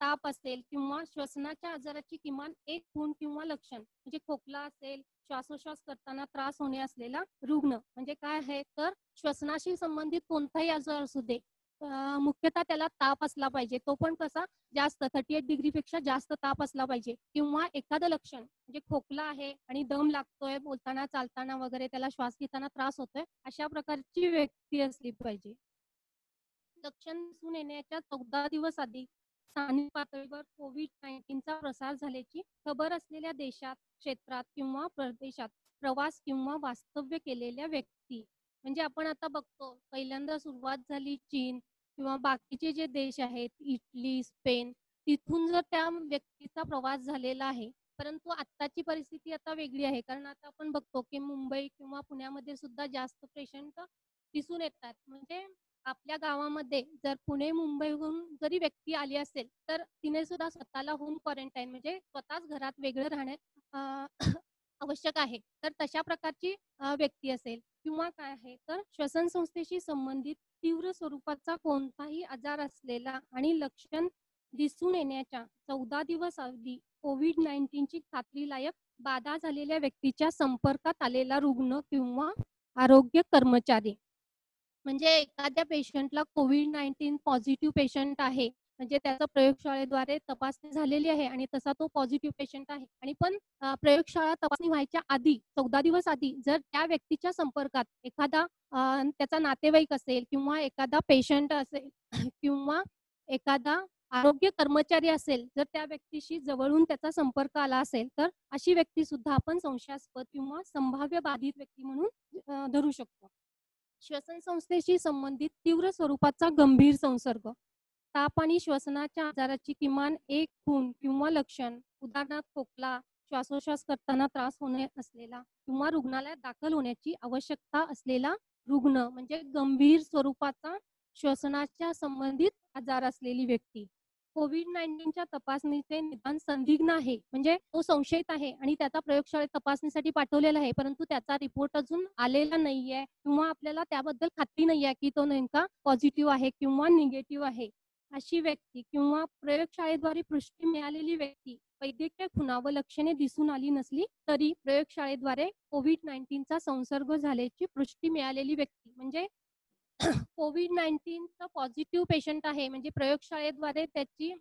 ताप असेल किंवा श्वसनाच्या आजाराची किमान एक गुण किंवा लक्षण म्हणजे खोकला असेल श्वासोश्वास करताना त्रास होणे असलेला रुग्ण. म्हणजे काय आहे? तर श्वसनाशी संबंधित कोणताही आजार असू दे मुख्यतः त्याला ताप असला पाहिजे. तो पण कसा? जास्त थर्टी एट डिग्री पेक्षा जास्त ताप असला पाहिजे. किंवा एखादं लक्षण म्हणजे खोकला आहे आणि दम लागतोय बोलताना चालताना वगैरे त्याला श्वास घेताना त्रास होतोय अशा प्रकारची व्यक्ती असली पाहिजे. लक्षण दिसून येण्याच्या चौदा दिवस आधी स्थानिक पातळीवर कोविड नाईन्टीनचा प्रसार झाल्याची खबर असलेल्या देशात क्षेत्रात किंवा प्रदेशात प्रवास किंवा वास्तव्य केलेल्या व्यक्ती म्हणजे आपण आता बघतो पहिल्यांदा सुरुवात झाली चीन किंवा बाकीचे जे देश आहेत इटली स्पेन तिथून जर त्या व्यक्तीचा प्रवास झालेला आहे परंतु आत्ताची परिस्थिती आता वेगळी आहे. कारण आता आपण बघतो की मुंबई किंवा पुण्यामध्ये सुद्धा जास्त पेशंट दिसून येतात. म्हणजे आपल्या गावामध्ये जर पुणे मुंबईहून जरी व्यक्ती आली असेल तर तिने सुद्धा स्वतःला होम क्वारंटाईन म्हणजे स्वतःच घरात वेगळं राहण्यात आवश्यक आहे. तर तशा प्रकारची व्यक्ती असेल किंवा काय आहे तर श्वसन संस्थेशी संबंधित तीव्र स्वरूपाचा कोणताही आजार असलेला आणि लक्षण दिसून येण्याच्या चौदा दिवस अवधी कोविड नाईन्टीनची खात्रीलायक बाधा झालेल्या व्यक्तीच्या संपर्कात आलेला रुग्ण किंवा आरोग्य कर्मचारी. म्हणजे एखाद्या पेशंटला कोविड नाईन्टीन पॉझिटिव्ह पेशंट आहे म्हणजे त्याचा प्रयोगशाळेद्वारे तपासणी झालेली आहे आणि तसा तो पॉझिटिव्ह पेशंट आहे. आणि पण प्रयोगशाळा तपासणी व्हायच्या आधी चौदा दिवस आधी जर त्या व्यक्तीच्या संपर्कात एखादा त्याचा नातेवाईक असेल किंवा एखादा पेशंट असेल किंवा एखादा आरोग्य कर्मचारी असेल जर त्या व्यक्तीशी जवळून त्याचा संपर्क आला असेल तर अशी व्यक्ती सुद्धा आपण संशयास्पद किंवा संभाव्य बाधित व्यक्ती म्हणून धरू शकतो. श्वसन संस्थेशी संबंधित तीव्र स्वरूपाचा गंभीर संसर्ग. ताप आणि श्वसनाच्या आजाराची किमान एक खूण किंवा लक्षण उदाहरणार्थ खोकला श्वासोश्वास करताना त्रास होणे असलेला किंवा रुग्णालयात दाखल होण्याची आवश्यकता असलेला रुग्ण म्हणजे गंभीर स्वरूपाचा श्वसनाच्या संबंधित आजार असलेली व्यक्ती. कोविड नाईन्टीनच्या तपासणीचे निदान संदिग्ध आहे. म्हणजे तो संशयित आहे आणि त्याचा प्रयोगशाळेत तपासणीसाठी पाठवलेला आहे. परंतु त्याचा रिपोर्ट अजून आलेला नाहीये किंवा आपल्याला त्याबद्दल खात्री नाही आहे की तो नेमका पॉझिटिव्ह आहे किंवा निगेटिव्ह आहे. अशी व्यक्ती किंवा प्रयोगशाळेद्वारे पुष्टी मिळालेली व्यक्ती वैद्यकीय खुणा व लक्षणे दिसून आली नसली तरी प्रयोगशाळेद्वारे कोविड नाईन्टीनचा संसर्ग झाल्याची पुष्टी मिळालेली व्यक्ती म्हणजे कोविड नाईन्टीनचा पॉझिटिव्ह पेशंट आहे म्हणजे प्रयोगशाळेद्वारे त्याची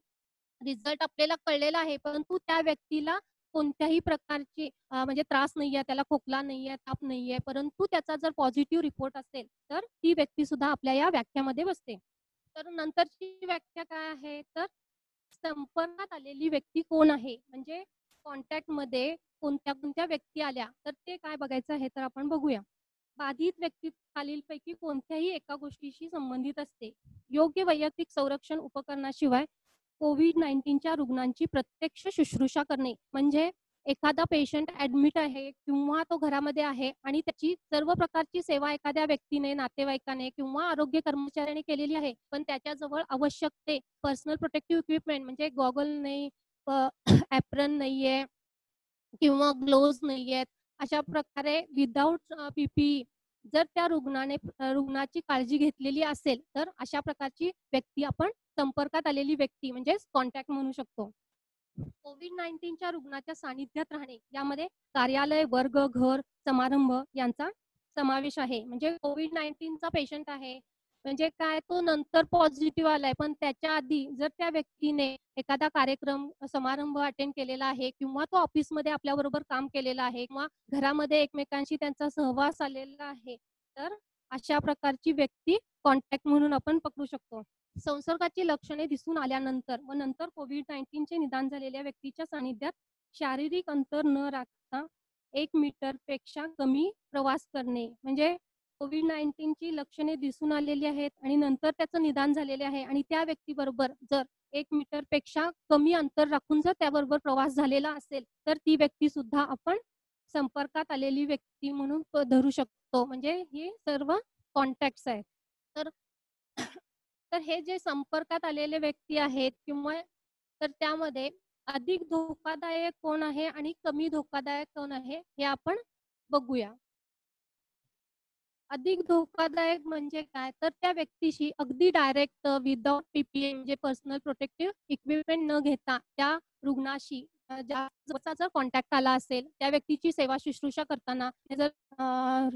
रिझल्ट आपल्याला कळलेला आहे परंतु त्या व्यक्तीला कोणत्याही प्रकारची म्हणजे त्रास नाहीये त्याला खोकला नाहीये ताप नाहीये परंतु त्याचा जर पॉझिटिव्ह रिपोर्ट असेल तर ती व्यक्ती सुद्धा आपल्या या व्याख्यामध्ये बसते. तर नंतरची व्याख्या काय आहे? तर संपर्कात आलेली व्यक्ती कोण आहे? म्हणजे कॉन्टॅक्टमध्ये कोणत्या कोणत्या व्यक्ती आल्या? तर ते काय बघायचं आहे तर आपण बघूया. बाधित व्यक्ती खालीलपैकी कोणत्याही एका गोष्टीशी संबंधित असते. योग्य वैयक्तिक संरक्षण उपकरणाशिवाय कोविड नाईन्टीनच्या रुग्णांची प्रत्यक्ष शुश्रूषा करणे म्हणजे एखादा पेशंट ऍडमिट आहे किंवा तो घरामध्ये आहे आणि त्याची सर्व प्रकारची सेवा एखाद्या व्यक्तीने नातेवाईकाने किंवा आरोग्य कर्मचाऱ्याने केलेली आहे पण त्याच्याजवळ आवश्यक ते पर्सनल प्रोटेक्टिव्ह इक्विपमेंट म्हणजे गॉगल नाही ऍप्रन नाहीये किंवा ग्लोव्ज नाहीयेत अशा प्रकारे विदाऊट पीपीई जर त्या रुग्णाने रुग्णाची काळजी घेतलेली असेल तर अशा प्रकारची व्यक्ती आपण संपर्कात आलेली व्यक्ती म्हणजे कॉन्टॅक्ट म्हणू शकतो. कोविड नाईन्टीनच्या रुग्णाच्या सानिध्यात राहणे यामध्ये कार्यालय वर्ग घर समारंभ यांचा समावेश आहे. म्हणजे कोविड नाईन्टीनचा पेशंट आहे म्हणजे काय तो नंतर पॉझिटिव्ह आलाय. पण त्याच्या आधी जर त्या व्यक्तीने एखादा कार्यक्रम समारंभ अटेंड केलेला आहे किंवा तो ऑफिसमध्ये आपल्या बरोबर काम केलेला आहे किंवा घरामध्ये एकमेकांशी त्यांचा सहवास आलेला आहे तर अशा प्रकारची व्यक्ती कॉन्टॅक्ट म्हणून आपण पकडू शकतो. संसर्गाची लक्षणे दिसून आल्यानंतर व नंतर कोविड नाईन्टीनचे निदान झालेल्या व्यक्तीच्या सानिध्यात शारीरिक अंतर न राखता एक मीटरपेक्षा कमी प्रवास करणे. म्हणजे कोविड नाईन्टीनची लक्षणे दिसून आलेली आहेत आणि नंतर त्याचं निदान झालेले आहे आणि त्या व्यक्तीबरोबर जर एक मीटरपेक्षा कमी अंतर राखून जर त्याबरोबर प्रवास झालेला असेल तर ती व्यक्ती सुद्धा आपण संपर्कात आलेली व्यक्ती म्हणून धरू शकतो. म्हणजे हे सर्व कॉन्टॅक्ट आहेत. तर तर हे जे संपर्कात आलेले व्यक्ती आहेत किंवा तर त्यामध्ये अधिक धोकादायक कोण आहे आणि कमी धोकादायक कोण आहे हे आपण बघूया. अधिक धोकादायक म्हणजे काय? तर त्या व्यक्तीशी अगदी डायरेक्ट विदाउट पीपीए म्हणजे पर्सनल प्रोटेक्टिव्ह इक्विपमेंट न घेता त्या रुग्णाशी ज्या ज्याचा जर कॉन्टॅक्ट आला असेल त्या व्यक्तीची सेवा शुश्रूषा करताना जर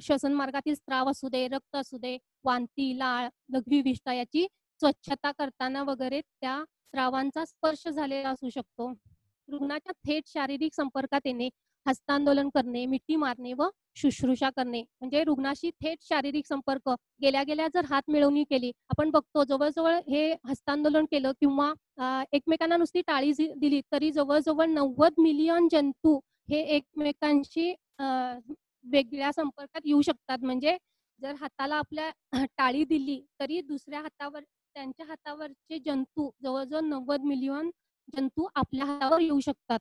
श्वसन मार्गातील स्त्राव असू दे रक्त असू दे वांती लाळ लघवी विष्ठा याची स्वच्छता करताना वगैरे त्या स्रावांचा स्पर्श झालेला असू शकतो. रुग्णाच्या थेट शारीरिक संपर्कात येणे हस्तांदोलन करणे मिठी मारणे व शुश्रूषा करणे. म्हणजे रुग्णाशी थेट शारीरिक संपर्क. गेल्या गेल्या जर हात मिळवणी केली आपण बघतो जवळजवळ हे हस्तांदोलन केलं किंवा एकमेकांना नुसती टाळी दिली तरी जवळजवळ नव्वद मिलियन जंतू हे एकमेकांशी वेगळ्या संपर्कात येऊ शकतात. म्हणजे जर हाताला आपल्या टाळी दिली तरी दुसऱ्या हातावर त्यांच्या हातावरचे जंतू जवळजवळ नव्वद मिलियन जंतू आपल्या हातावर येऊ शकतात.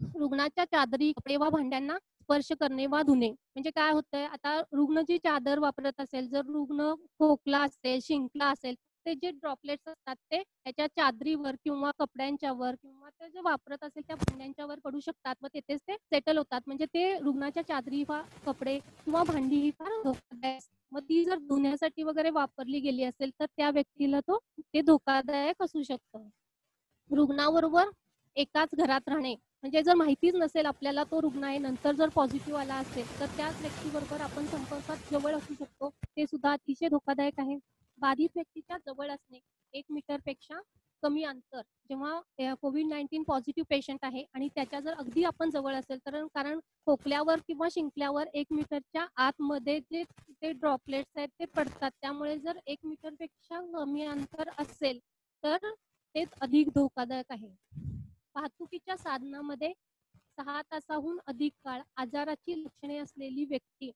रुग्णाच्या चादरी कपडे वा भांड्यांना स्पर्श करणे वा धुणे म्हणजे काय होतंय आता रुग्ण जी चादर वापरत असेल जर रुग्ण खोकला असेल शिंकला असेल ते जे ड्रॉपलेट्स असतात ते त्याच्या चादरीवर किंवा कपड्यांच्यावर किंवा ते जे वापरत असेल त्या भांड्यांच्यावर पडू शकतात. व तेथेच ते सेटल होतात. म्हणजे ते रुग्णाच्या चादरी वा कपडे किंवा भांडी ही फार धोकादायक. मग ती जर धुण्यासाठी वगैरे वापरली गेली असेल तर त्या व्यक्तीला तो ते धोकादायक असू शकतं. रुग्णाबरोबर एकाच घरात राहणे. म्हणजे जर माहितीच नसेल आपल्याला तो रुग्ण आहे नंतर जर पॉझिटिव्ह आला असेल तर त्याच व्यक्तीबरोबर आपण संपर्कात जवळ असू शकतो. ते सुद्धा अतिशय धोकादायक आहे. बाधित व्यक्तीच्या जवळ असणे एक मीटरपेक्षा कमी अंतर. जेव्हा कोविड नाईन्टीन पॉझिटिव्ह पेशंट आहे आणि त्याच्या जर अगदी आपण जवळ असेल तर कारण खोकल्यावर किंवा शिंकल्यावर एक मीटरच्या आतमध्ये जे ते ड्रॉपलेट्स आहेत ते पडतात. त्यामुळे जर एक मीटरपेक्षा कमी अंतर असेल तर ते अधिक धोकादायक आहे. वाहतुकीच्या साधनामध्ये सहा तासाहून अधिक काळ आजाराची लक्षणे असलेली व्यक्ती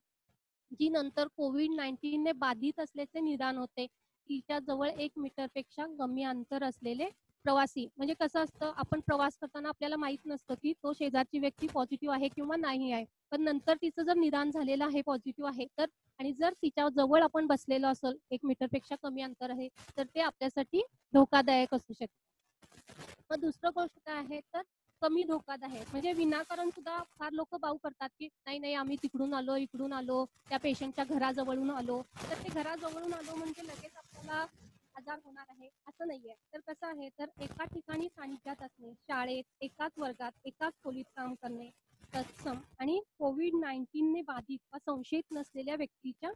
जी नंतर कोविड नाईन्टीन ने बाधित असल्याचे निदान होते. तिच्या जवळ एक मीटरपेक्षा कमी अंतर असलेले प्रवासी म्हणजे कसं असतं आपण प्रवास करताना आपल्याला माहीत नसतं की तो शेजारची व्यक्ती पॉझिटिव्ह आहे किंवा नाही आहे. पण नंतर तिचं जर निदान झालेलं आहे पॉझिटिव्ह आहे तर आणि जर तिच्या जवळ आपण बसलेलो असेल एक मीटरपेक्षा कमी अंतर आहे तर ते आपल्यासाठी धोकादायक असू शकते. मग दुसरं गोष्ट काय आहे तर कमी धोकादायक म्हणजे विनाकारण सुद्धा फार लोक बाऊ करतात की नाही नाही आम्ही तिकडून आलो इकडून आलो त्या पेशंटच्या घराजवळून आलो. तर ते घराजवळून आलो म्हणजे लगेच आपल्याला आजार होणार आहे असं नाहीये. तर कसं आहे तर एका ठिकाणी सानिध्यात असणे शाळेत एकाच वर्गात एकाच खोलीत काम करणे तत्सम आणि कोविड नाईन्टीनने बाधित व संशयित नसलेल्या व्यक्तीच्या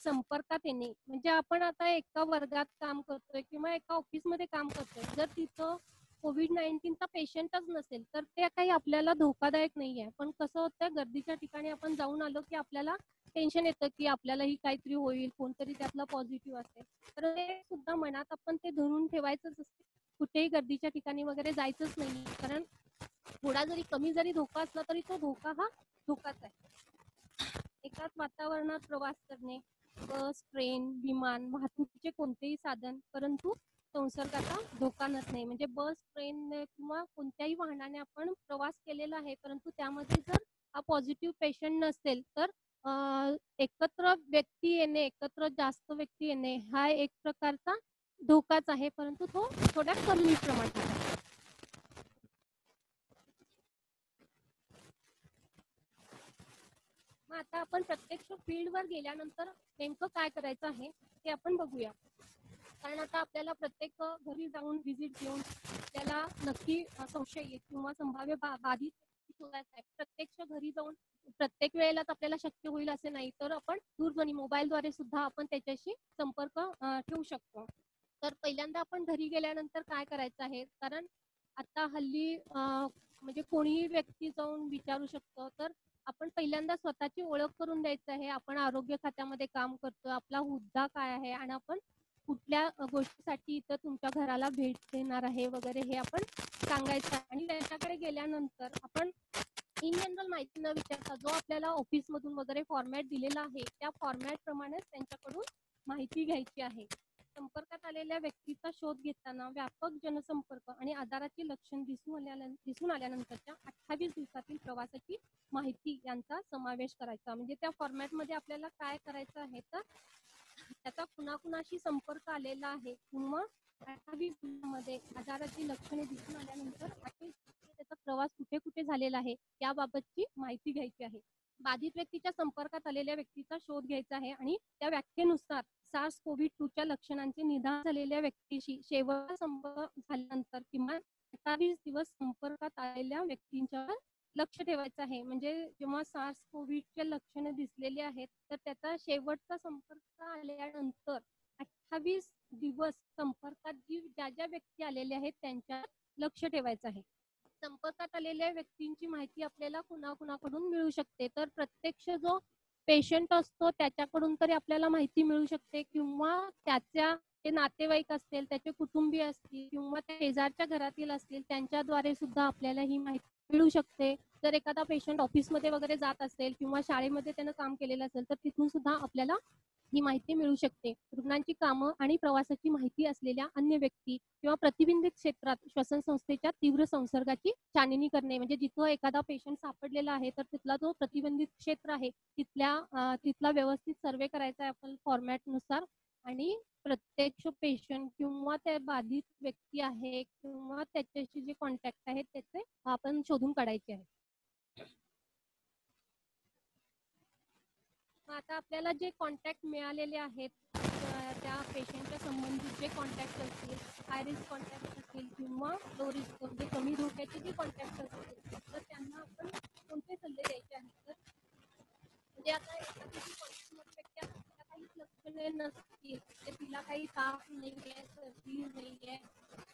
संपर्कात येणे. म्हणजे आपण आता एका वर्गात काम करतोय किंवा एका ऑफिसमध्ये काम करतोय जर तिथं कोविड नाईन्टीनचा पेशंटच नसेल तर ते काही आपल्याला धोकादायक नाही आहे पण कसं होतं गर्दीच्या ठिकाणी आपण जाऊन आलो की आपल्याला टेन्शन येतं की आपल्यालाही काहीतरी होईल कोणतरी त्यातला पॉझिटिव्ह असेल तर ते सुद्धा मनात आपण ते धरून ठेवायचंच असते. कुठेही गर्दीच्या ठिकाणी वगैरे जायचंच नाही कारण थोडा जरी कमी जरी धोका असला तरी तो धोका हा धोकाच आहे. एकाच वातावरणात प्रवास करणे बस ट्रेन विमान वाहतुकीचे कोणतेही साधन परंतु संसर्गाचा धोका नसणे म्हणजे बस ट्रेन किंवा कोणत्याही वाहनाने आपण प्रवास केलेला आहे परंतु त्यामध्ये जर हा पॉझिटिव्ह पेशंट नसेल तर एकत्र व्यक्ती येणे एकत्र जास्त व्यक्ती येणे हा एक प्रकारचा धोकाच आहे परंतु तो थोड्या कमी प्रमाणात आहे. आता आपण प्रत्यक्ष फील्डवर गेल्यानंतर नेमकं काय करायचं आहे ते आपण बघूया. कारण आता आपल्याला प्रत्येक घरी जाऊन व्हिजिट देऊन आपल्याला नक्की संशय येईल किंवा संभाव्य बाधित शोधायचा आहे. प्रत्यक्ष घरी जाऊन प्रत्येक वेळेलाच आपल्याला शक्य होईल असे नाही तर आपण दूरध्वनी मोबाईलद्वारे सुद्धा आपण त्याच्याशी संपर्क ठेवू शकतो. तर पहिल्यांदा आपण घरी गेल्यानंतर काय करायचं आहे? कारण आता हल्ली म्हणजे कोणीही व्यक्ती जाऊन विचारू शकतो. तर आपण पहिल्यांदा स्वतःची ओळख करून द्यायचं आहे. आपण आरोग्य खात्यामध्ये काम करतो आपला हुद्दा काय आहे? आणि आपण कुठल्या गोष्टीसाठी इथं तुमच्या घराला भेट देणार आहे वगैरे हे आपण सांगायचं आणि त्यांच्याकडे गेल्यानंतर आपण इन जनरल माहिती न विचारता जो आपल्याला ऑफिस मधून वगैरे फॉर्मॅट दिलेला आहे त्या फॉर्मॅट प्रमाणेच त्यांच्याकडून माहिती घ्यायची आहे. संपर्कात आलेल्या व्यक्तीचा शोध घेताना व्यापक जनसंपर्क आणि आजाराची लक्षण दिसून आल्या दिसून आल्यानंतरच्या अठ्ठावीस दिवसातील प्रवासाची माहिती यांचा समावेश करायचा. म्हणजे त्या फॉर्मॅटमध्ये आपल्याला काय करायचं आहे तर त्याचा कुणाकुणाशी संपर्क आलेला आहे? किंवा अठ्ठावीसमध्ये आजाराची लक्षणे दिसून आल्यानंतर त्याचा प्रवास कुठे कुठे झालेला आहे? याबाबतची माहिती घ्यायची आहे. बाधित व्यक्तीच्या संपर्कात आलेल्या व्यक्तीचा शोध घ्यायचा आहे आणि त्या व्याख्येनुसार सार्स कोविड टू च्या लक्षणांचे निदान झालेल्या व्यक्तीशी शेवटचा संपर्क झाल्यानंतर किमान अठ्ठावीस दिवस संपर्कात आलेल्या व्यक्तींच्या लक्ष ठेवायचं आहे. म्हणजे जेव्हा सार्स कोविडचे लक्षणे दिसलेली आहेत तर त्याचा शेवटचा संपर्क आल्यानंतर अठ्ठावीस दिवस संपर्कात जी ज्या ज्या व्यक्ती आलेल्या आहेत त्यांच्या लक्ष ठेवायचं आहे. संपर्कात आलेल्या व्यक्तींची माहिती आपल्याला कुणाकुणाकडून मिळू शकते? तर प्रत्यक्ष जो पेशंट असतो त्याच्याकडून तरी आपल्याला माहिती मिळू शकते. किंवा त्याच्या जे नातेवाईक असतील त्याचे कुटुंबीय असतील किंवा त्या शेजारच्या घरातील असतील त्यांच्याद्वारे सुद्धा आपल्याला ही माहिती मिळू शकते. जर एखादा पेशंट ऑफिसमध्ये वगैरे जात असेल किंवा शाळेमध्ये त्यानं काम केलेलं असेल तर तिथून सुद्धा आपल्याला ही माहिती मिळू शकते. रुग्णांची कामं आणि प्रवासाची माहिती असलेल्या अन्य व्यक्ती किंवा प्रतिबिंबित क्षेत्रात श्वसन संस्थेच्या तीव्र संसर्गाची छाननी करणे म्हणजे जिथं एखादा पेशंट सापडलेला आहे तर तिथला जो प्रतिबंधित क्षेत्र आहे तिथल्या तिथला व्यवस्थित सर्वे करायचा आहे आपण फॉर्मॅटनुसार आणि प्रत्यक्ष पेशंट किंवा त्या बाधित व्यक्ती आहे किंवा त्याच्याशी जे कॉन्टॅक्ट आहेत त्याचे आपण शोधून काढायचे आहे. आता आपल्याला जे कॉन्टॅक्ट मिळालेले आहेत त्या पेशंटच्या संबंधित जे कॉन्टॅक्ट असतील हाय रिस्क कॉन्टॅक्ट असतील किंवा लो रिस्क म्हणजे कमी धोक्याचे जे कॉन्टॅक्ट असतील तर त्यांना आपण कोणते सल्ले द्यायचे आहेत? तर म्हणजे आता एखादी जी कॉन्टॅक्टमध्ये व्यक्ती आहे तिला काहीच लक्षणे नसतील ते तिला काही ताप नाहीये सर्दी नाहीये.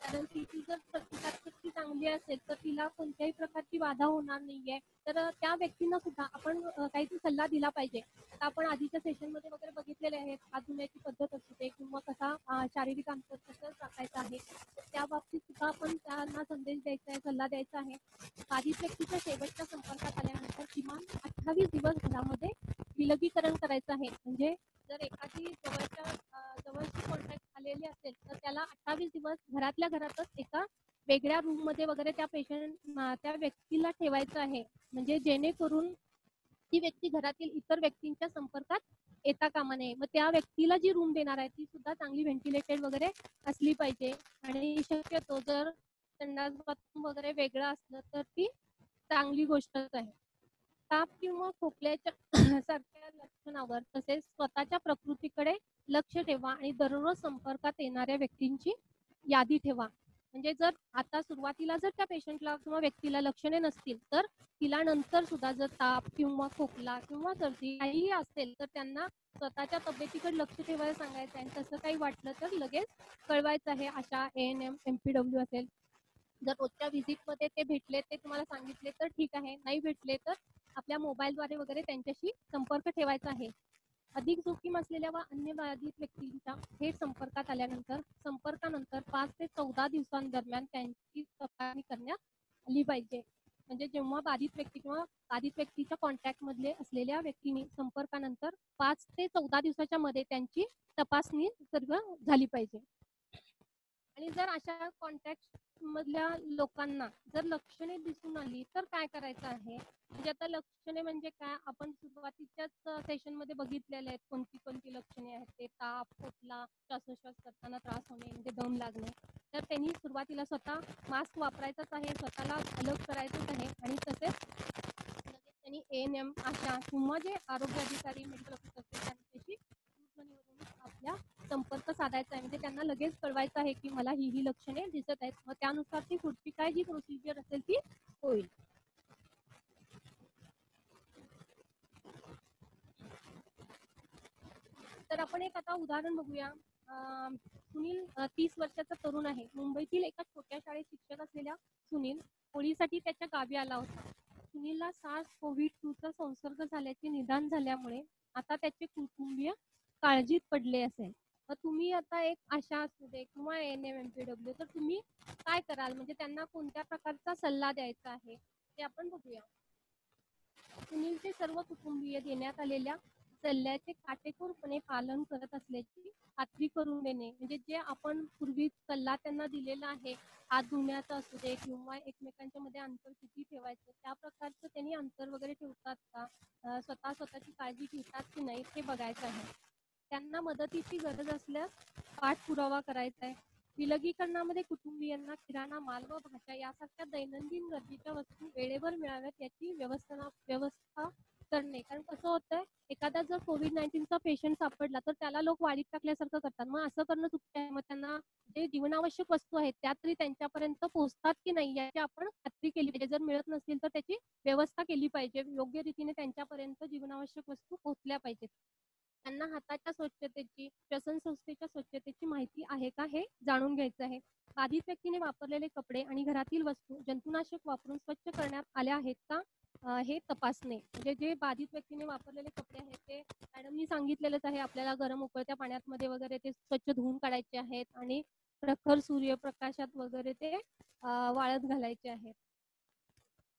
कारण तिची जर प्रतिकारशक्ती चांगली असेल तर तिला कोणत्याही प्रकारची बाधा होणार नाहीये. तर त्या व्यक्तींना सुद्धा आपण काहीतरी सल्ला दिला पाहिजे. आता आपण आधीच्या सेशनमध्ये वगैरे बघितलेले आहेत हात पद्धत असू दे किंवा कसा शारीरिक अंतर कसं राखायचं आहे त्या बाबतीत सुद्धा आपण त्यांना संदेश द्यायचा आहे सल्ला द्यायचा आहे. बाधित व्यक्तीच्या शेवटच्या संपर्कात आल्यानंतर किमान अठ्ठावीस दिवस घरामध्ये विलगीकरण करायचं आहे. म्हणजे जर एखादी जवळच्या जवळची कॉन्टॅक्ट आलेली असेल तर त्याला अठ्ठावीस दिवस घरातल्या घरातच एका वेगळ्या रूममध्ये वगैरे त्या पेशंट त्या व्यक्तीला ठेवायचं आहे. म्हणजे जेणेकरून ती व्यक्ती घरातील इतर व्यक्तींच्या संपर्कात येता कामा नये. मग त्या व्यक्तीला जी रूम देणार आहे ती सुद्धा चांगली व्हेंटिलेटेड वगैरे असली पाहिजे. आणि शक्यतो जर संडास बाथरूम वगैरे वेगळं असलं तर ती चांगली गोष्टच आहे. ताप किंवा खोकल्याच्या सारख्या लक्षणावर तसेच स्वतःच्या प्रकृतीकडे लक्ष ठेवा आणि दररोज संपर्कात येणाऱ्या व्यक्तींची यादी ठेवा. म्हणजे जर आता सुरुवातीला जर त्या पेशंटला किंवा व्यक्तीला लक्षणे नसतील तर तिला नंतर सुद्धा जर ताप किंवा खोकला किंवा सर्दी काहीही असेल तर त्यांना स्वतःच्या तब्येतीकडे लक्ष ठेवायला सांगायचं आहे. तसं काही वाटलं तर लगेच कळवायचं आहे. अशा A N M M P W असेल. जर रोजच्या व्हिजिटमध्ये ते भेटले ते तुम्हाला सांगितले तर ठीक आहे. नाही भेटले तर आपल्या मोबाईलद्वारे वगैरे त्यांच्याशी संपर्क ठेवायचा आहे. अधिक जोखीम असलेल्या व अन्य बाधित व्यक्तींच्या थेट संपर्कात आल्यानंतर संपर्कानंतर पाच ते चौदा दिवसांदरम्यान त्यांची तपासणी करण्यात आली पाहिजे. म्हणजे जेव्हा बाधित व्यक्ती किंवा बाधित व्यक्तीच्या कॉन्टॅक्ट मधले असलेल्या व्यक्तीने संपर्कानंतर पाच ते चौदा दिवसाच्या मध्ये त्यांची तपासणी सर्व झाली पाहिजे. आणि जर अशा कॉन्टॅक्ट मधल्या लोकांना जर लक्षणे दिसून आली तर काय करायचं आहे? म्हणजे आता लक्षणे म्हणजे काय? आपण सुरुवातीच्याच सेशनमध्ये बघितलेले आहेत कोणती कोणती लक्षणे आहेत? ते ताप खोकला श्वासोश्वास करताना त्रास होणे म्हणजे दम लागणे. तर त्यांनी सुरुवातीला स्वतः मास्क वापरायचाच आहे स्वतःला अलग करायचंच आहे आणि तसेच त्यांनी एन एम आशा किंवा जे आरोग्य अधिकारी मेडिकल ऑफिसर असतील त्यांच्याशी दूरध्वनीवरून आपल्या संपर्क साधायचा आहे. म्हणजे त्यांना लगेच कळवायचं आहे की मला ही ही लक्षणे दिसत आहेत. मग त्यानुसार ती पुढची काय जी प्रोसिजर असेल ती होईल. तर आपण एक आता उदाहरण बघूया. अं, सुनील तीस वर्षाचा तरुण आहे. मुंबईतील एका छोट्या शाळेत शिक्षक असलेल्या सुनील होळीसाठी त्याच्या गावी आला होता. सुनीलला सार्स कोविड टू चा संसर्ग झाल्याचे निदान झाल्यामुळे आता त्याचे कुटुंबीय काळजीत पडले असेल. मग तुम्ही आता एक आशा असू दे किंवा N M M P W तर तुम्ही काय कराल? म्हणजे त्यांना कोणत्या प्रकारचा सल्ला द्यायचा आहे ते आपण बघूया. सुनीलचे सर्व कुटुंबीय देण्यात आलेल्या सल्ल्याचे काटेकोरपणे पालन करत असल्याची खात्री करून देणे म्हणजे जे आपण पूर्वी सल्ला त्यांना दिलेला आहे हात धुण्याचा असू दे किंवा एकमेकांच्या मध्ये अंतर किती ठेवायचं त्या प्रकारचं त्यांनी अंतर वगैरे ठेवतात का? स्वतः स्वतःची काळजी घेतात की नाही हे बघायचं आहे. त्यांना मदतीची गरज असल्यास पाठपुरावा करायचा आहे विलगीकरणामध्ये कुटुंबियांना किराणा माल व भाज्या यासारख्या दैनंदिन गरजेच्या वस्तू वेळेवर मिळाव्यात याची व्यवस्था व्यवस्था करणे. कारण कसं होतंय एखादा जर कोविड नाईन्टीनचा पेशंट सापडला तर त्याला लोक वाढीत टाकल्यासारखं करतात. मग असं करणं चुकीचं आहे. मग त्यांना जे जीवनावश्यक वस्तू आहेत त्या तरी त्यांच्यापर्यंत पोहोचतात की नाही याची आपण खात्री केली पाहिजे. जर मिळत नसतील तर त्याची व्यवस्था केली पाहिजे. योग्य रीतीने त्यांच्यापर्यंत जीवनावश्यक वस्तू पोहोचल्या पाहिजेत. त्यांना हाताच्या स्वच्छतेची श्वसन संस्थेच्या स्वच्छतेची माहिती आहे का हे जाणून घ्यायचं आहे. बाधित व्यक्तीने वापरलेले कपडे आणि घरातील वस्तू जंतुनाशक वापरून स्वच्छ करण्यात आल्या आहेत का? हे तपासणे. म्हणजे जे बाधित व्यक्तीने वापरलेले कपडे आहेत ते मॅडमनी सांगितलेलंच आहे. आपल्याला गरम उकळत्या पाण्यात मध्ये वगैरे ते स्वच्छ धुवून काढायचे आहेत आणि प्रखर सूर्यप्रकाशात वगैरे ते वाळत घालायचे आहेत.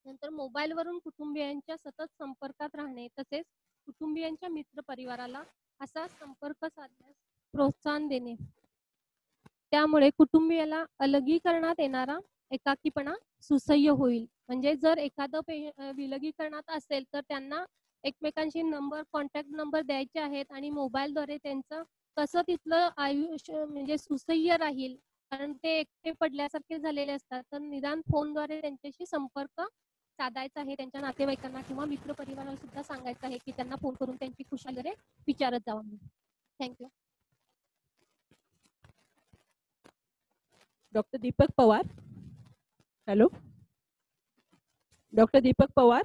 नंतर मोबाईलवरून कुटुंबियांच्या सतत संपर्कात राहणे तसेच कुटुंबियांच्या मित्र परिवाराला असा संपर्क साधण्यास प्रोत्साहन देणे. त्यामुळे कुटुंबियाला अलगीकरणात येणारा एकाकीपणा सुसह्य होईल. म्हणजे जर एखादं पे विलगीकरणात असेल तर त्यांना एकमेकांशी नंबर कॉन्टॅक्ट नंबर द्यायचे आहेत आणि मोबाईलद्वारे त्यांचं कसं तिथलं आयुष्य म्हणजे सुसह्य राहील. कारण ते एकटे पडल्यासारखे झालेले असतात. तर निदान फोनद्वारे त्यांच्याशी संपर्क साधायचं आहे त्यांच्या नातेवाईकांना किंवा मित्र परिवाराला सुद्धा सांगायचं आहे की त्यांना फोन करून त्यांची खुशाल वगैरे विचारत जावा म्हणून. Thank you doctor Deepak Pawar hello doctor Deepak Pawar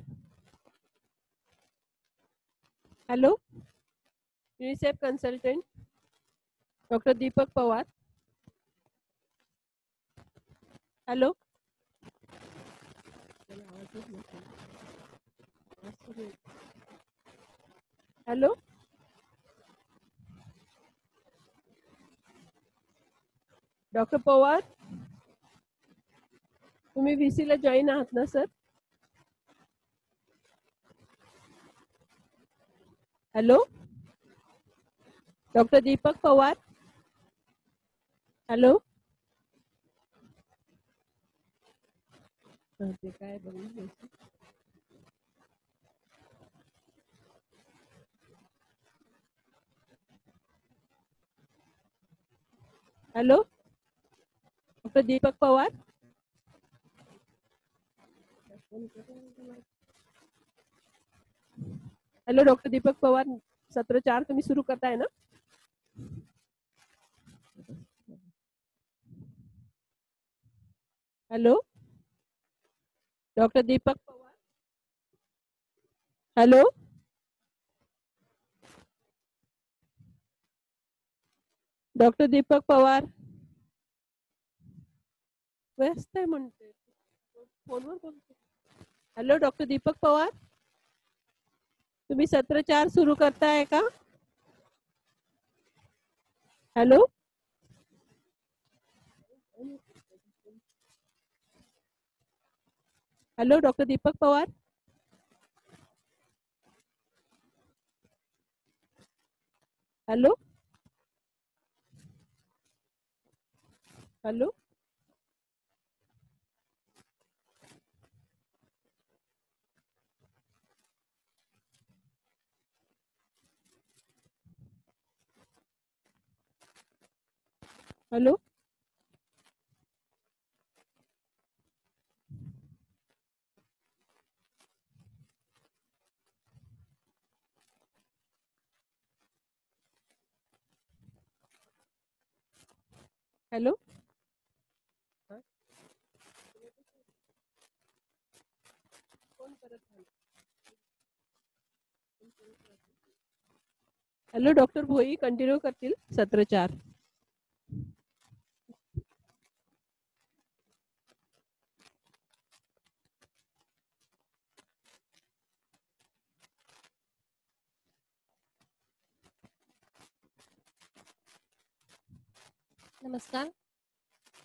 hello UNICEF consultant doctor Deepak Pawar hello hello? Doctor Pawar? तुम्ही VC ला जॉईन आहात ना sir hello? Doctor Deepak Pawar? Hello? हा, काय बघून घ्यायचं. Hello? Doctor Deepak Pawar? Hello doctor Deepak Pawar सत्र चार तुम्ही सुरू करताय ना? Hello? Doctor Deepak Pawar. Hello? Doctor Deepak Pawar. व्यस्त आहे म्हणते. फोनवर हॅलो, डॉक्टर दीपक पवार? तुम्ही सत्र चार सुरू करताय का? Hello? Hello doctor Deepak Pawar hello hello hello hello? Hello doctor Bhoi continue करतील. सत्र चार. नमस्कार.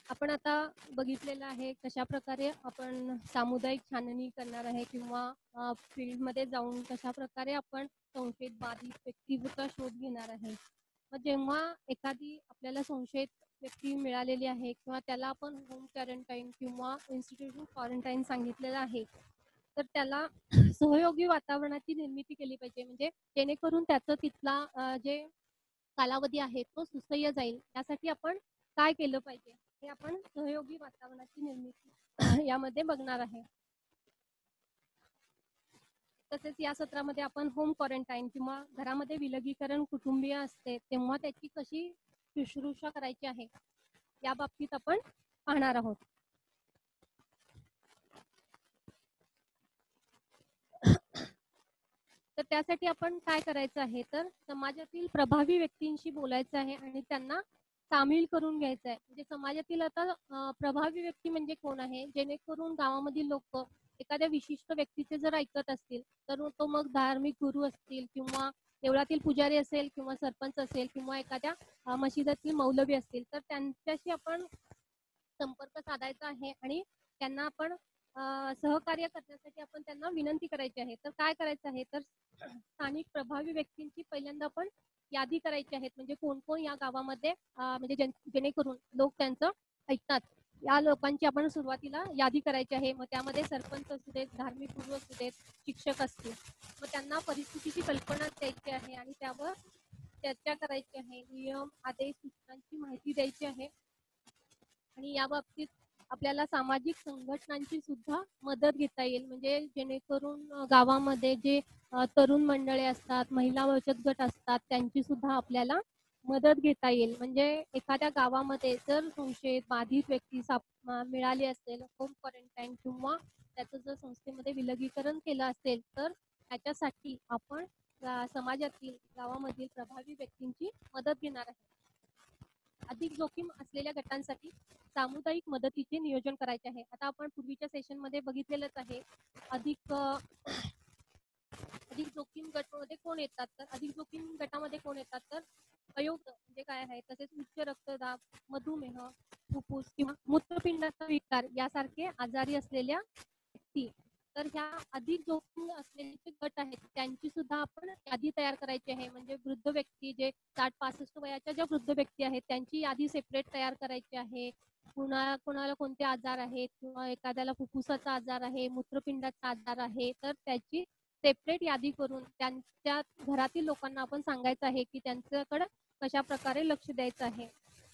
आपण आता बघितलेलं आहे कशा प्रकारे आपण सामुदायिक छाननी करणार आहे किंवा फील्डमध्ये जाऊन कशा प्रकारे आपण संशयित बाधित व्यक्तीचा शोध घेणार आहे. मग जेव्हा एखादी आपल्याला संशयित व्यक्ती मिळालेली आहे किंवा त्याला आपण होम क्वारंटाईन किंवा इन्स्टिट्यूशन क्वारंटाईन सांगितलेलं आहे तर त्याला सहयोगी वातावरणाची निर्मिती केली पाहिजे. म्हणजे जेणेकरून त्याचं तिथला जे कालावधी आहे तो सुसह्य जाईल. त्यासाठी आपण काय केलं पाहिजे हे आपण सहयोगी वातावरणाची निर्मिती यामध्ये बघणार आहे. तसेच या सत्रामध्ये आपण होम क्वारंटाईन किंवा घरामध्ये विलगीकरण कुटुंबीय असते तेव्हा त्याची कशी शुश्रूषा करायची आहे या बाबतीत आपण पाहणार आहोत. तर त्यासाठी आपण काय करायचं आहे तर समाजातील प्रभावी व्यक्तींशी बोलायचं आहे आणि त्यांना सामील करून घ्यायचं आहे म्हणजे समाजातील आता प्रभावी व्यक्ती म्हणजे कोण आहे? जेणेकरून गावामधील लोक एखाद्या विशिष्ट व्यक्तीचे जर ऐकत असतील तर तो मग धार्मिक गुरु असतील किंवा देवळातील पुजारी असेल किंवा सरपंच असेल किंवा एखाद्या मशिदातील मौलवी असतील तर त्यांच्याशी आपण संपर्क साधायचा आहे आणि त्यांना आपण सहकार्य करण्यासाठी आपण त्यांना विनंती करायची आहे. तर काय करायचं आहे? तर स्थानिक प्रभावी व्यक्तींची पहिल्यांदा आपण यादी करायची आहेत. म्हणजे कोण कोण या गावामध्ये म्हणजे जेणेकरून लोक त्यांचं ऐकतात. या लोकांची आपण सुरुवातीला यादी करायची आहे. मग त्यामध्ये सरपंच असू देत धार्मिक गुरु असू देत शिक्षक असतील. मग त्यांना परिस्थितीची कल्पना द्यायची आहे आणि त्यावर चर्चा करायची आहे. नियम आदेश सूचनांची माहिती द्यायची आहे. आणि या बाबतीत आपल्याला सामाजिक संघटनांची सुद्धा मदत घेता येईल. म्हणजे जेणेकरून गावामध्ये जे तरुण मंडळे असतात महिला बचत गट असतात त्यांची सुद्धा आपल्याला मदत घेता येईल. म्हणजे एखाद्या गावामध्ये जर संशयित बाधित व्यक्ती साप मिळाली असेल होम क्वारंटाईन किंवा त्याचं जर संस्थेमध्ये विलगीकरण केलं असेल तर त्याच्यासाठी आपण समाजातील गावामधील प्रभावी व्यक्तींची मदत घेणार आहे अधिक जोखीम असलेल्या गटांसाठी सामुदायिक मदतीचे नियोजन करायचे आहे. आता आपण पूर्वीच्या सेशनमध्ये बघितलेलंच आहे. अधिक अधिक जोखीम गटमध्ये कोण येतात तर अधिक जोखीम गटामध्ये कोण येतात तर अयोग्य म्हणजे काय आहे? तसेच उच्च रक्तदाब मधुमेह फुफ्फुस किंवा मूत्रपिंडाचा विकार यासारखे आजारी असलेल्या व्यक्ती तर ह्या अधिक जोखीम असलेले जे गट आहेत त्यांची सुद्धा आपण यादी तयार करायची आहे. म्हणजे वृद्ध व्यक्ती जे साठ पासष्ट वयाच्या ज्या वृद्ध व्यक्ती आहेत त्यांची यादी सेपरेट तयार करायची आहे. कुणा कोणाला कोणते आजार आहेत किंवा एखाद्याला फुफ्फुसाचा आजार आहे मूत्रपिंडाचा आजार आहे तर त्याची सेपरेट यादी करून त्यांच्या घरातील लोकांना आपण सांगायचं आहे की त्यांच्याकडे कशा प्रकारे लक्ष द्यायचं आहे.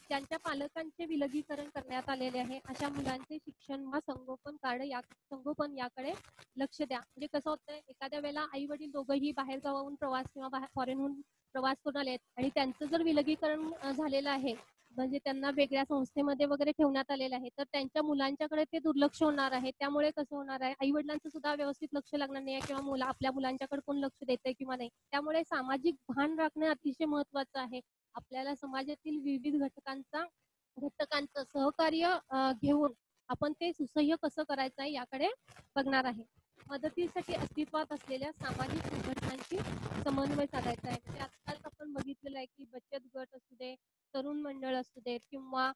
त्यांच्या पालकांचे विलगीकरण करण्यात आलेले आहे अशा मुलांचे शिक्षण व संगोपन कार्ड या संगोपन याकडे लक्ष द्या. म्हणजे कसं होतंय एखाद्या वेळेला आई वडील दोघंही बाहेर गावाहून प्रवास किंवा बाहेर फॉरेनहून प्रवास करून आले आणि त्यांचं जर विलगीकरण झालेलं आहे म्हणजे त्यांना वेगळ्या संस्थेमध्ये वगैरे ठेवण्यात आलेलं आहे तर त्यांच्या मुलांच्याकडे ते दुर्लक्ष होणार आहे. त्यामुळे कसं होणार आहे आई वडिलांचं सुद्धा व्यवस्थित लक्ष लागणार नाही किंवा मुला आपल्या मुलांच्याकडे कोण लक्ष देते किंवा नाही. त्यामुळे सामाजिक भान राखणे अतिशय महत्वाचं आहे. आपल्याला समाजातील विविध घटकांचा घटकांचं सहकार्य घेऊन आपण ते सुसह्य कसं करायचं आहे याकडे बघणार आहे. मदतीसाठी अस्तित्वात असलेल्या सामाजिक संघटनांशी समन्वय साधायचा आहे. म्हणजे आजकाल आपण बघितलेलं आहे की बचत गट असू दे तरुण मंडळ असू दे किंवा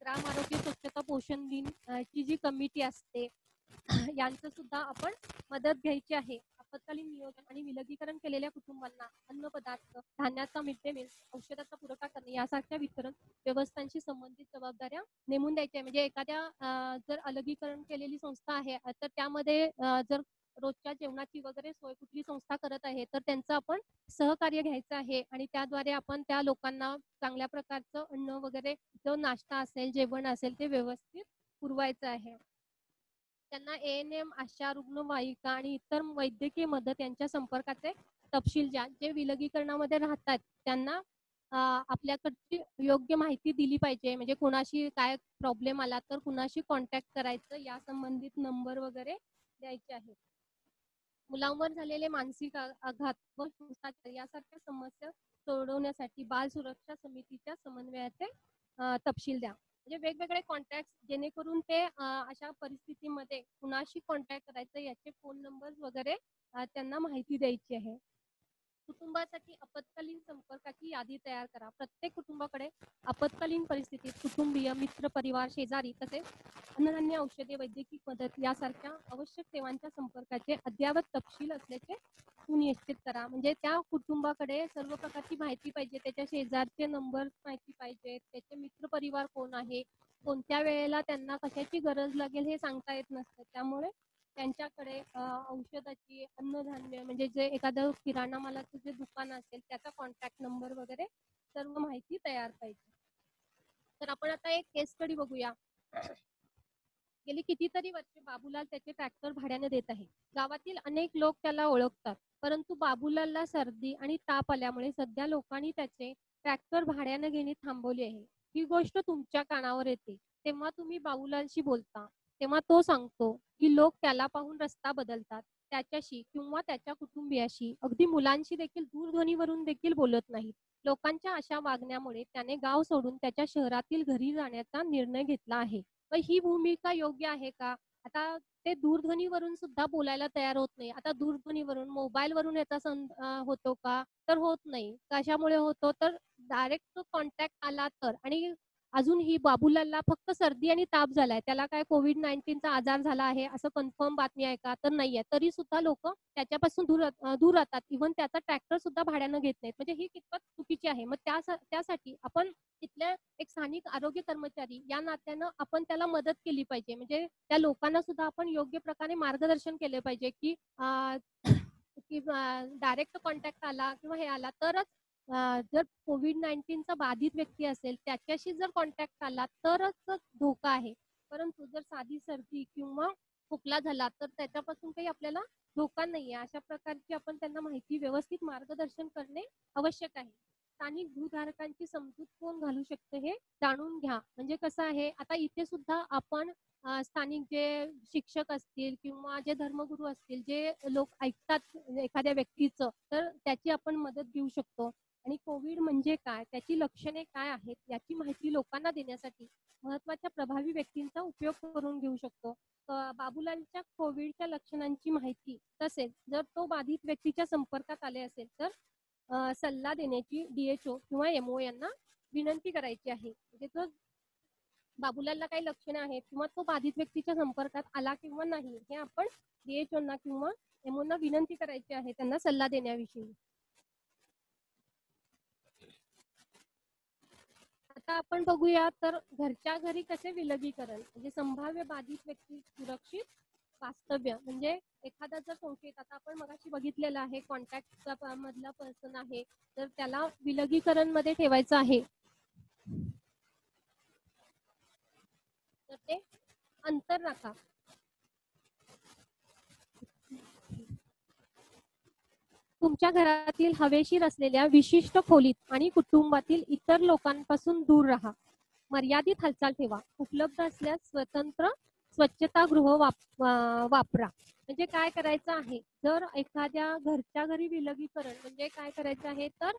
ग्राम आरोग्य स्वच्छता पोषण दिन ची जी कमिटी असते यांचं सुद्धा आपण मदत घ्यायची आहे. आपत्कालीन नियोजन आणि विलगीकरण केलेल्या कुटुंबांना अन्न पदार्थ धान्याचा मिड डे मील औषधाचा पुरवठा करणे यासारख्या वितरण व्यवस्थांशी संबंधित जबाबदाऱ्या नेमून द्यायच्या म्हणजे एखाद्या जर अलगीकरण केलेली संस्था आहे तर त्यामध्ये जर रोजच्या जेवणाची वगैरे सोय कुठली संस्था करत आहे तर त्यांचं आपण सहकार्य घ्यायचं आहे आणि त्याद्वारे आपण त्या लोकांना चांगल्या प्रकारचं अन्न वगैरे जो नाश्ता असेल जेवण असेल ते व्यवस्थित पुरवायचं आहे. त्यांना एएनएम एन एम आशा रुग्णवाहिका आणि इतर वैद्यकीय मदत यांच्या संपर्काचे तपशील ज्या जे विलगीकरणामध्ये राहतात त्यांना आपल्याकडची योग्य माहिती दिली पाहिजे. म्हणजे कुणाशी काय प्रॉब्लेम आला तर कुणाशी कॉन्टॅक्ट करायचं या संबंधित नंबर वगैरे द्यायचे आहेत. मुलांवर झालेले मानसिक आघात व हिंसाचार यासारख्या समस्या सोडवण्यासाठी बाल सुरक्षा समितीच्या समन्वयाचे तपशील द्या. म्हणजे वेगवेगळे कॉन्टॅक्ट जेणेकरून ते अशा परिस्थितीमध्ये कुणाशी कॉन्टॅक्ट करायचं याचे फोन नंबर वगैरे त्यांना माहिती द्यायची आहे. कुटुंबासाठी आपत्कालीन संपर्काची यादी तयार करा. प्रत्येक कुटुंबाकडे आपत्कालीन परिस्थितीत कुटुंबीय मित्र परिवार शेजारी तसेच अन्नधान्य औषधे वैद्यकीय मदत यासारख्या आवश्यक सेवांच्या संपर्काचे अद्ययावत तपशील असल्याचे सुनिश्चित करा. म्हणजे त्या कुटुंबाकडे सर्व प्रकारची माहिती पाहिजे. त्याच्या शेजारचे नंबर माहिती पाहिजे. त्याचे मित्र परिवार कोण आहे? कोणत्या वेळेला त्यांना कशाची गरज लागेल हे सांगता येत नसतं. त्यामुळे त्यांच्याकडे औषधाची अन्नधान्य म्हणजे जे एखादं किराणा मालाचं जे दुकान असेल त्याचा कॉन्टॅक्ट नंबर वगैरे सर्व माहिती तयार पाहिजे. तर आपण आता एक केस स्टडी बघूया. गेली कितीतरी वर्षे बाबूलाल त्याचे ट्रॅक्टर भाड्याने देत आहे गावातील अनेक लोक त्याला ओळखतात परंतु बाबूलालला सर्दी आणि ताप आल्यामुळे सध्या लोकांनी त्याचे ट्रॅक्टर भाड्याने घेणे थांबवले आहे. ही गोष्ट तुमच्या कानावर येते तेव्हा तुम्ही बाबूलालशी बोलता. तेव्हा तो सांगतो की लोक त्याला पाहून रस्ता बदलतात. त्याच्याशी किंवा त्याच्या कुटुंबियाशी. अगदी मुलांशी देखील दूरध्वनीवरून देखील बोलत नाहीत. लोकांच्या अशा वागण्यामुळे त्याने गाव सोडून त्याच्या शहरातील घरी जाण्याचा निर्णय घेतला आहे. पण ही भूमिका योग्य आहे का? आता ते दूरध्वनीवरून सुद्धा बोलायला तयार होत नाही. आता दूरध्वनीवरून मोबाईल वरून याचा सं होतो का? तर होत नाही. कशामुळे होतो? तर डायरेक्ट कॉन्टॅक्ट आला तर. आणि अजून ही बाबूलालला फक्त सर्दी आणि ताप झालाय. त्याला काय कोविड नाईन्टीनचा आजार झाला आहे असं कन्फर्म बातमी आहे का? तर नाहीये. तरी सुद्धा लोक त्याच्यापासून दूर दूर राहतात. इव्हन त्याचा ट्रॅक्टर सुद्धा भाड्यानं घेत नाहीत. म्हणजे ही कितपत चुकीची आहे. मग त्या त्यासाठी आपण तिथल्या एक स्थानिक आरोग्य कर्मचारी या नात्यानं आपण त्याला मदत केली पाहिजे. म्हणजे त्या लोकांना सुद्धा आपण योग्य प्रकारे मार्गदर्शन केले पाहिजे की की डायरेक्ट कॉन्टॅक्ट आला किंवा हे आला तरच जर कोविड नाईन्टीनचा बाधित व्यक्ती असेल त्याच्याशी जर कॉन्टॅक्ट आला तरच धोका आहे. परंतु जर साधी सर्दी किंवा खोकला झाला तर त्याच्यापासून काही आपल्याला धोका नाहीये. अशा प्रकारची आपण त्यांना माहिती व्यवस्थित मार्गदर्शन करणे आवश्यक आहे. स्थानिक भूधारकांची समजूत कोण घालू शकते हे जाणून घ्या. म्हणजे कसं आहे आता इथे सुद्धा आपण स्थानिक जे शिक्षक असतील किंवा जे धर्मगुरू असतील जे लोक ऐकतात एखाद्या व्यक्तीचं तर त्याची आपण मदत घेऊ शकतो. आणि कोविड म्हणजे काय? त्याची लक्षणे काय आहेत? याची माहिती लोकांना देण्यासाठी महत्त्वाच्या प्रभावी व्यक्तींचा उपयोग करून घेऊ शकतो. अं, बाबूलालच्या कोविडच्या लक्षणांची माहिती तसेच जर तो बाधित व्यक्तीच्या संपर्कात आले असेल तर सल्ला देण्याची डीएचओ किंवा एमओ यांना विनंती करायची आहे. म्हणजे तो बाबूलालला काही लक्षणे आहेत किंवा तो बाधित व्यक्तीच्या संपर्कात आला किंवा नाही हे आपण डीएचओ ना किंवा एमओना विनंती करायची आहे त्यांना सल्ला देण्याविषयी आता आता आपण बघूया तर घरच्या घरी कसे विलगीकरण? म्हणजे संभाव्य बाधित व्यक्ती सुरक्षित वास्तव्य. म्हणजे एखादा जर संशयित आता आपण मगाशी बघितलेलं आहे कॉन्टॅक्टचा मधला पर्सन आहे तर त्याला विलगीकरणमध्ये ठेवायचं आहे. तर ते अंतर राखा. तुमच्या घरातील हवेशीर असलेल्या विशिष्ट खोलीत आणि कुटुंबातील इतर लोकांपासून दूर राहा. मर्यादित हालचाल ठेवा. उपलब्ध असल्यास स्वतंत्र स्वच्छतागृह वाप वापरा. म्हणजे काय करायचं आहे? जर एखाद्या घरच्या घरी विलगीकरण म्हणजे काय करायचं आहे? तर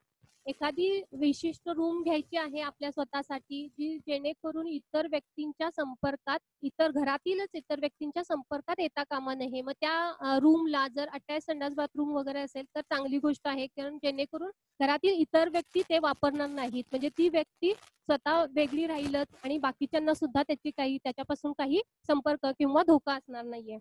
एखादी विशिष्ट रूम घ्यायची आहे आपल्या स्वतःसाठी जी जेणेकरून इतर व्यक्तींच्या संपर्कात इतर घरातीलच इतर व्यक्तींच्या संपर्कात येता कामा नये. मग त्या रूमला जर अटॅच संडास बाथरूम वगैरे असेल तर चांगली गोष्ट आहे. कारण जेणेकरून घरातील इतर व्यक्ती ते वापरणार नाहीत. म्हणजे ती व्यक्ती स्वतः वेगळी राहीलच आणि बाकीच्यांना सुद्धा त्याची काही त्याच्यापासून काही संपर्क किंवा धोका असणार नाहीये.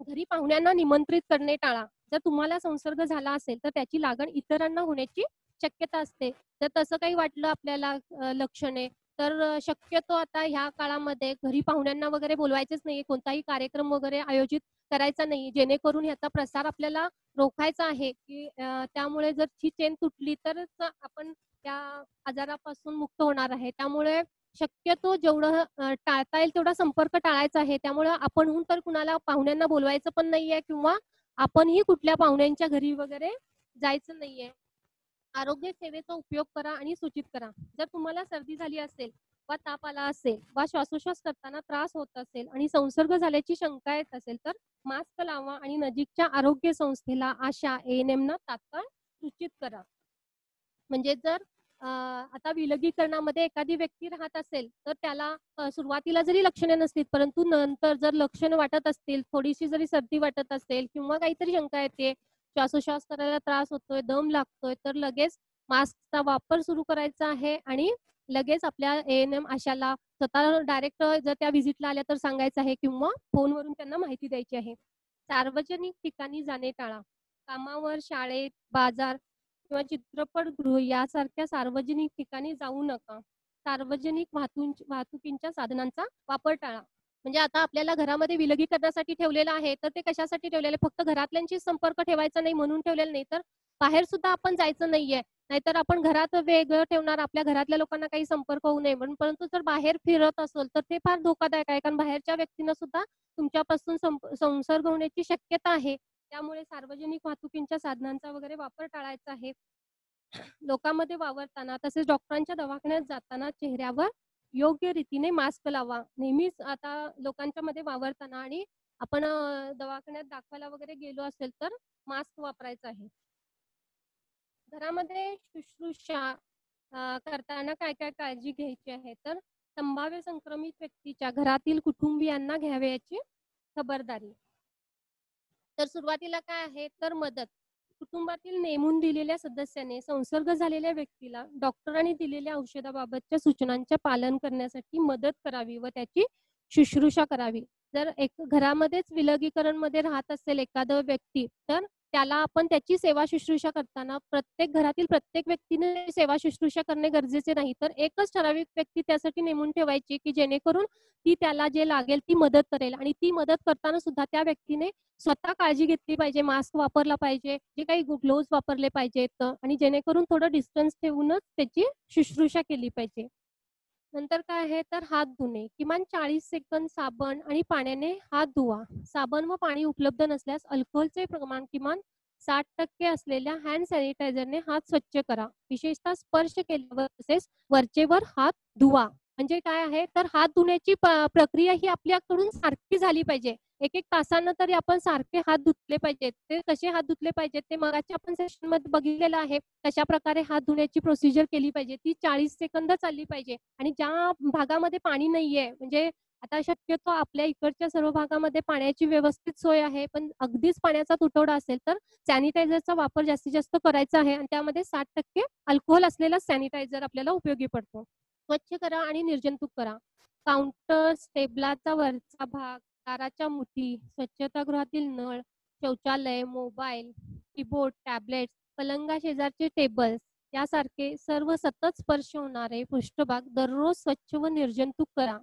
घरी पाहुण्यांना निमंत्रित करणे टाळा. जर तुम्हाला संसर्ग झाला असेल तर त्याची लागण इतरांना होण्याची शक्यता असते. जर तसं काही वाटलं आपल्याला लक्षणे? तर शक्यतो आता ह्या काळामध्ये घरी पाहुण्यांना वगैरे बोलवायचेच नाही कोणताही कार्यक्रम वगैरे आयोजित करायचा नाही. जेणेकरून ह्याचा प्रसार आपल्याला रोखायचा आहे की त्यामुळे जर ही चेन तुटली तरच आपण त्या आजारापासून मुक्त होणार आहे. त्यामुळे शक्यतो जेवढं टाळता येईल तेवढा संपर्क टाळायचा आहे. त्यामुळे आपणहून तर कुणाला पाहुण्यांना बोलवायचं पण नाहीये किंवा आपणही कुठल्या पाहुण्यांच्या घरी वगैरे जायचं नाहीये. आरोग्य सेवेचा उपयोग करा आणि सूचित करा. जर तुम्हाला सर्दी झाली असेल वा ताप आला असेल वा श्वासोश्वास करताना त्रास होत असेल आणि संसर्ग झाल्याची शंका येत असेल तर मास्क लावा आणि नजीकच्या आरोग्य संस्थेला आशा एएनएम ना तात्काळ सूचित करा. म्हणजे जर आता विलगीकरणामध्ये एखादी व्यक्ती राहत असेल तर त्याला सुरुवातीला जरी लक्षणे नसतील परंतु नंतर जर लक्षण वाटत असतील थोडीशी जरी सर्दी वाटत असेल किंवा काहीतरी शंका येते श्वासोश्वास करायला त्रास होतोय दम लागतोय तर लगेच मास्कचा वापर सुरू करायचा आहे आणि लगेच आपल्या एन एम आशाला स्वतः डायरेक्ट जर त्या व्हिजिटला आल्या तर सांगायचं आहे किंवा फोनवरून त्यांना माहिती द्यायची आहे. सार्वजनिक ठिकाणी जाणे टाळा कामावर शाळेत बाजार किंवा चित्रपटगृह यासारख्या सार्वजनिक ठिकाणी जाऊ नका. सार्वजनिक वाहतूक वाहतुकींच्या साधनांचा वापर टाळा. म्हणजे आता आपल्याला घरामध्ये विलगीकरणासाठी ठेवलेलं आहे तर ते कशासाठी ठेवलेलं आहे? फक्त घरातल्यांशी संपर्क ठेवायचा नाही म्हणून ठेवलेलं नाही तर बाहेर सुद्धा आपण जायचं नाहीये. नाहीतर आपण घरात वेगळं ठेवणार आपल्या घरातल्या लोकांना काही संपर्क होऊ नये म्हणून. परंतु जर बाहेर फिरत असेल तर ते फार धोकादायक आहे. कारण बाहेरच्या व्यक्तींना सुद्धा तुमच्यापासून संसर्ग होण्याची शक्यता आहे. त्यामुळे सार्वजनिक वाहतुकींच्या साधनांचा वगैरे वापर टाळायचा आहे. लोकांमध्ये वावरताना तसेच डॉक्टरांच्या दवाखान्यात जाताना चेहऱ्यावर योग्य रीतीने मास्क लावा. नेहमीच आता लोकांच्या मध्ये वावरताना आणि आपण दवाखान्यात दाखवायला वगैरे गेलो असेल तर मास्क वापरायचा आहे. घरामध्ये शुश्रूषा करताना काय काय काळजी घ्यायची आहे तर संभाव्य संक्रमित व्यक्तीच्या घरातील कुटुंबियांना घ्यावयाची खबरदारी. तर सुरुवातीला काय आहे? तर मदत. कुटुंबातील नेमून दिलेल्या सदस्याने संसर्ग झालेल्या व्यक्तीला डॉक्टरांनी दिलेल्या औषधाबाबतच्या सूचनांचे पालन करण्यासाठी मदत करावी व त्याची शुश्रूषा करावी. जर एक घरामध्येच विलगीकरणमध्ये राहत असेल एखादं व्यक्ती तर त्याला आपण त्याची सेवा शुश्रूषा करताना प्रत्येक घरातील प्रत्येक व्यक्तीने सेवा शुश्रूषा करणे गरजेचे नाही. तर एकच ठराविक व्यक्ती त्यासाठी नेमून ठेवायची की जेणेकरून ती त्याला जे लागेल ती मदत करेल आणि ती मदत करताना सुद्धा त्या व्यक्तीने स्वतः काळजी घेतली पाहिजे मास्क वापरला पाहिजे जे काही ग्लोव्ह वापरले पाहिजेत. आणि जेणेकरून थोडं डिस्टन्स ठेवूनच त्याची शुश्रूषा केली पाहिजे. नंतर काय आहे तर हात धुणे. किमान चाळीस सेकंद साबण आणि पाण्याने हात धुवा. साबण व पाणी उपलब्ध नसल्यास अल्कोहोलचे प्रमाण किमान साठ टक्के असलेल्या हँड सॅनिटायझरने हात स्वच्छ करा. विशेषतः स्पर्श केल्यावर तसेच वरचेवर हात धुवा. म्हणजे काय आहे? तर हात धुण्याची प्रक्रिया ही आपल्याकडून सारखी झाली पाहिजे. एक एक तासानं तरी आपण सारखे हात धुतले पाहिजेत. ते कसे हात धुतले पाहिजेत ते मगाच्या आपण सेशनमध्ये बघितलेलं आहे. तशा प्रकारे हात धुण्याची प्रोसिजर केली पाहिजे. ती चाळीस सेकंद चालली पाहिजे. आणि ज्या भागामध्ये पाणी नाहीये म्हणजे आता शक्यतो आपल्या इकडच्या सर्व भागामध्ये पाण्याची व्यवस्थित सोय आहे पण अगदीच पाण्याचा तुटवडा असेल तर सॅनिटायझरचा वापर जास्तीत जास्त करायचा आहे. आणि त्यामध्ये साठ टक्के अल्कोहोल असलेला सॅनिटायझर आपल्याला उपयोगी पडतो. स्वच्छ करा आणि निर्जंतुक करा. काउंटर टेबलाचा वरचा भाग दाराच्या मुठी स्वच्छतागृहातील नळ शौचालय मोबाईल कीबोर्ड टॅबलेट पलंगा शेजारचे टेबल्स यासारखे सर्व सतत स्पर्श होणारे पृष्ठभाग दररोज स्वच्छ व निर्जंतुक करा.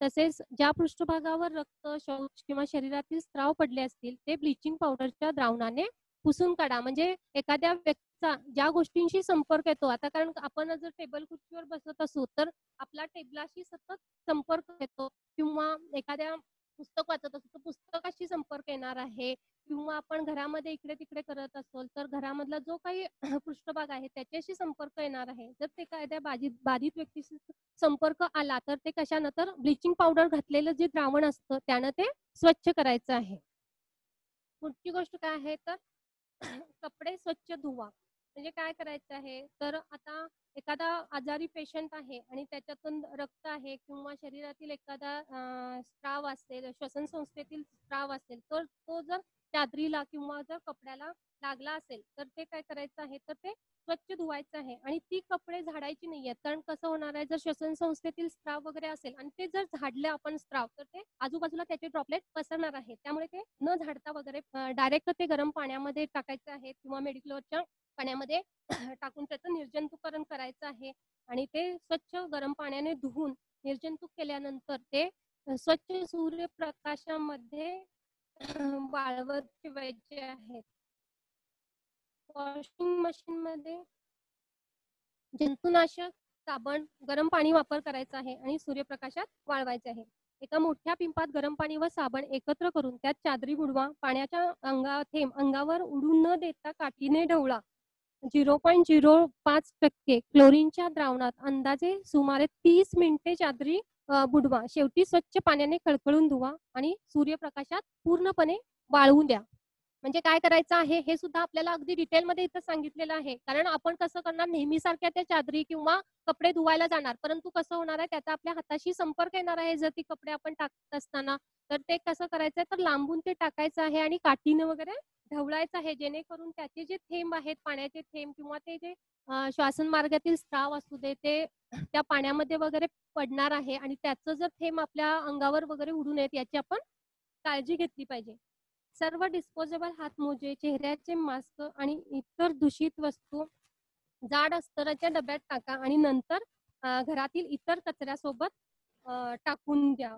तसेच ज्या पृष्ठभागावर रक्त शौच किंवा शरीरातील स्त्राव पडले असतील ते ब्लिचिंग पावडरच्या द्रावणाने पुसून काढा. म्हणजे एखाद्या व्यक्तीचा ज्या गोष्टींशी संपर्क येतो आता कारण आपण जर टेबल खुर्चीवर बसत असू तर आपला टेबलाशी सतत संपर्क येतो किंवा एखाद्या पुस्तक वाचत असू तर पुस्तकाशी संपर्क येणार आहे. किंवा आपण घरामध्ये इकडे तिकडे करत असोल तर घरामधला जो काही पृष्ठभाग आहे त्याच्याशी संपर्क येणार आहे. जर ते एखाद्या बाधित बाधित व्यक्तीशी संपर्क आला तर ते कशानं? तर ब्लिचिंग पावडर घातलेलं जे द्रावण असतं त्यानं ते स्वच्छ करायचं आहे. पुढची गोष्ट काय आहे तर कपडे स्वच्छ धुवा. म्हणजे काय करायचं आहे? तर आता एखादा आजारी पेशंट आहे आणि त्याच्यातून रक्त आहे किंवा शरीरातील एखादा स्त्राव असेल श्वसन संस्थेतील स्त्राव असेल तर तो जर चादरीला किंवा जर कपड्याला लागला असेल तर ते काय करायचं आहे? तर ते स्वच्छ धुवायचं आहे आणि ती कपडे झाडायची नाहीयेत कारण कसं होणार आहे? जर श्वसन संस्थेतील स्त्राव वगैरे असेल आणि ते जर झाडले आपण स्त्राव तर ते आजूबाजूला त्याचे ड्रॉपलेट पसरणार आहे त्यामुळे ते न झाडता वगैरे डायरेक्ट ते गरम पाण्यामध्ये टाकायचं आहे किंवा मेडिक्लोरच्या पाण्यामध्ये टाकून त्याचं निर्जंतुकरण करायचं आहे आणि ते स्वच्छ गरम पाण्याने धुवून निर्जंतुक केल्यानंतर ते स्वच्छ सूर्यप्रकाशामध्ये वाळवत ठेवायचे आहेत. वॉशिंग मशीन मध्ये जंतुनाशक साबण गरम पाणी वापर करायचा आहे आणि सूर्यप्रकाशात वाळवायचे आहे. एका मोठ्या पिंपात गरम पाणी व साबण एकत्र करून त्यात चादरी बुडवा पाण्याच्या अंगा थेंब अंगावर उडून न देता काठीने ढवळा. झिरो पॉईंट झिरो पाच टक्के क्लोरीनच्या द्रावणात अंदाजे सुमारे तीस मिनिटे चादरी बुडवा. शेवटी स्वच्छ पाण्याने खळखळून धुवा आणि सूर्यप्रकाशात पूर्णपणे वाळवून द्या. म्हणजे काय करायचं आहे? हे सुद्धा आपल्याला अगदी डिटेलमध्ये इथं सांगितलेलं आहे. कारण आपण कसं करणार? नेहमीसारख्या त्या चादरी किंवा कपडे धुवायला जाणार. परंतु कसं होणार आहे? त्याचा आपल्या हाताशी संपर्क येणार आहे. जर ती कपडे आपण टाकत असताना तर ते कसं करायचंय? तर लांबून ते टाकायचं आहे आणि काठीनं वगैरे ढवळायचं आहे जेणेकरून त्याचे जे थेंब आहेत पाण्याचे थेंब किंवा ते जे श्वासन मार्गातील स्त्राव असू दे ते त्या पाण्यामध्ये वगैरे पडणार आहे आणि त्याचं जर थेंब आपल्या अंगावर वगैरे उडू नयेत याची आपण काळजी घेतली पाहिजे. सर्व डिस्पोजेबल हातमोजे चेहऱ्याचे मास्क आणि इतर दूषित वस्तू जाड अस्तराच्या डब्यात टाका आणि नंतर घरातील इतर कचऱ्यासोबत टाकून द्या.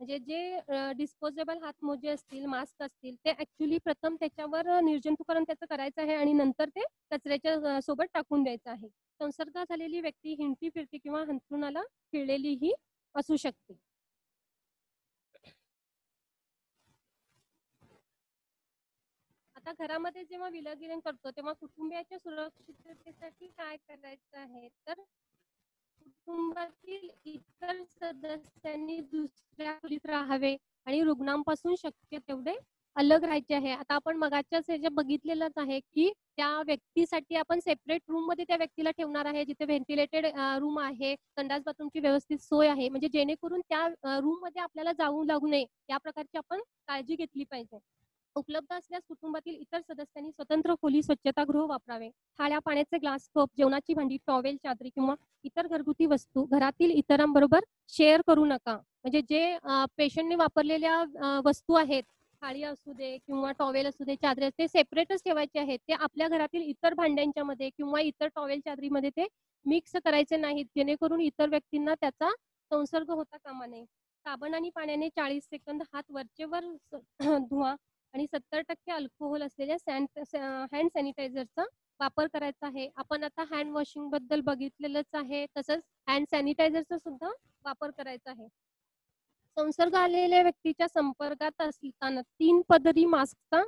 म्हणजे जे डिस्पोजेबल हातमोजे असतील मास्क असतील ते ऍक्च्युली प्रथम त्याच्यावर निर्जंतुकरण त्याचं करायचं आहे आणि नंतर ते कचऱ्याच्या सोबत टाकून द्यायचं आहे. संसर्ग झालेली व्यक्ती हिंडती फिरती किंवा हंतरुणाला खिळलेलीही असू शकते. आता घरामध्ये जेव्हा विलगीकरण करतो तेव्हा कुटुंबियाच्या सुरक्षिततेसाठी काय करायचं आहे? तर कुटुंबातील इतर सदस्यांनी दुसऱ्या खोलीत राहावे आणि रुग्णांपासून शक्य तेवढे अलग राहायचे आहे. आता आपण मगाच्याच ह्याच्या बघितलेलंच आहे की त्या व्यक्तीसाठी आपण सेपरेट रूममध्ये त्या व्यक्तीला ठेवणार आहे. जिथे व्हेंटिलेटेड रूम आहे संडास बाथरूमची व्यवस्थित सोय आहे. म्हणजे जेणेकरून त्या रूममध्ये आपल्याला जाऊ लागू नये. या प्रकारची आपण काळजी घेतली पाहिजे. उपलब्ध असल्यास कुटुंबातील इतर सदस्यांनी स्वतंत्र खोली स्वच्छतागृह वापरावे. थाळ्या पाण्याचे ग्लास कप जेवणाची भांडी टॉवेल चादरी किंवा इतर घरगुती वस्तू घरातील इतरांबरोबर शेअर करू नका. म्हणजे जे पेशंटने वापरलेल्या वस्तू आहेत थाळी असू दे किंवा टॉवेल असू दे चादरी ते सेपरेटच ठेवायचे आहेत. ते आपल्या घरातील इतर भांड्यांच्या मध्ये किंवा इतर टॉवेल चादरीमध्ये ते मिक्स करायचे नाहीत. जेणेकरून इतर व्यक्तींना त्याचा संसर्ग होता कामा नये. साबण आणि पाण्याने चाळीस सेकंद हात वरचेवर धुवा. आणि सत्तर टक्के अल्कोहोल असलेल्या हँड सॅनिटायझरचा वापर करायचा आहे. आपण आता हँड वॉशिंगबद्दल बघितलेलंच आहे. तसंच हँड सॅनिटायझरचा सुद्धा वापर करायचा आहे. संसर्ग आलेल्या व्यक्तीच्या संपर्कात असताना तीन पदरी मास्कचा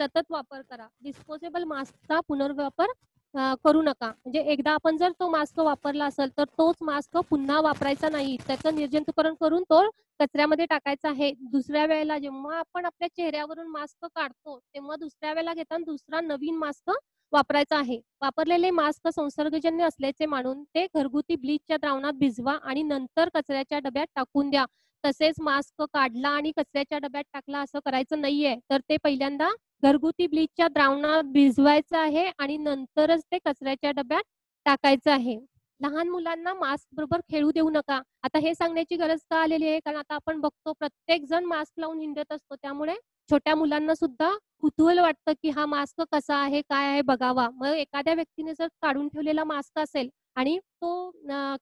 सतत वापर करा. डिस्पोजेबल मास्कचा पुनर्वापर करू नका. म्हणजे एकदा आपण जर तो मास्क वापरला असेल तर तोच मास्क पुन्हा वापरायचा नाही. त्याचं निर्जंतुकरण करून तो कचऱ्यामध्ये टाकायचा आहे. दुसऱ्या वेळेला जेव्हा आपण आपल्या चेहऱ्यावरून मास्क काढतो तेव्हा दुसऱ्या वेळेला घेताना दुसरा नवीन मास्क वापरायचा आहे. वापरलेले मास्क संसर्गजन्य असल्याचे मानून ते घरगुती ब्लीचच्या द्रावणात भिजवा आणि नंतर कचऱ्याच्या डब्यात टाकून द्या. तसेच मास्क काढला आणि कचऱ्याच्या डब्यात टाकला असं करायचं नाहीये. तर ते पहिल्यांदा घरगुती ब्लीचच्या द्रावणात भिजवायचं आहे आणि नंतरच ते कचऱ्याच्या डब्यात टाकायचं आहे. लहान मुलांना मास्क बरोबर खेळू देऊ नका. आता हे सांगण्याची गरज का आलेली आहे? कारण आता आपण बघतो प्रत्येक जण मास्क लावून हिंडत असतो. त्यामुळे छोट्या मुलांना सुद्धा कुतूहल वाटतं की हा मास्क कसा आहे काय आहे बघावा. मग एखाद्या व्यक्तीने जर काढून ठेवलेला मास्क असेल आणि तो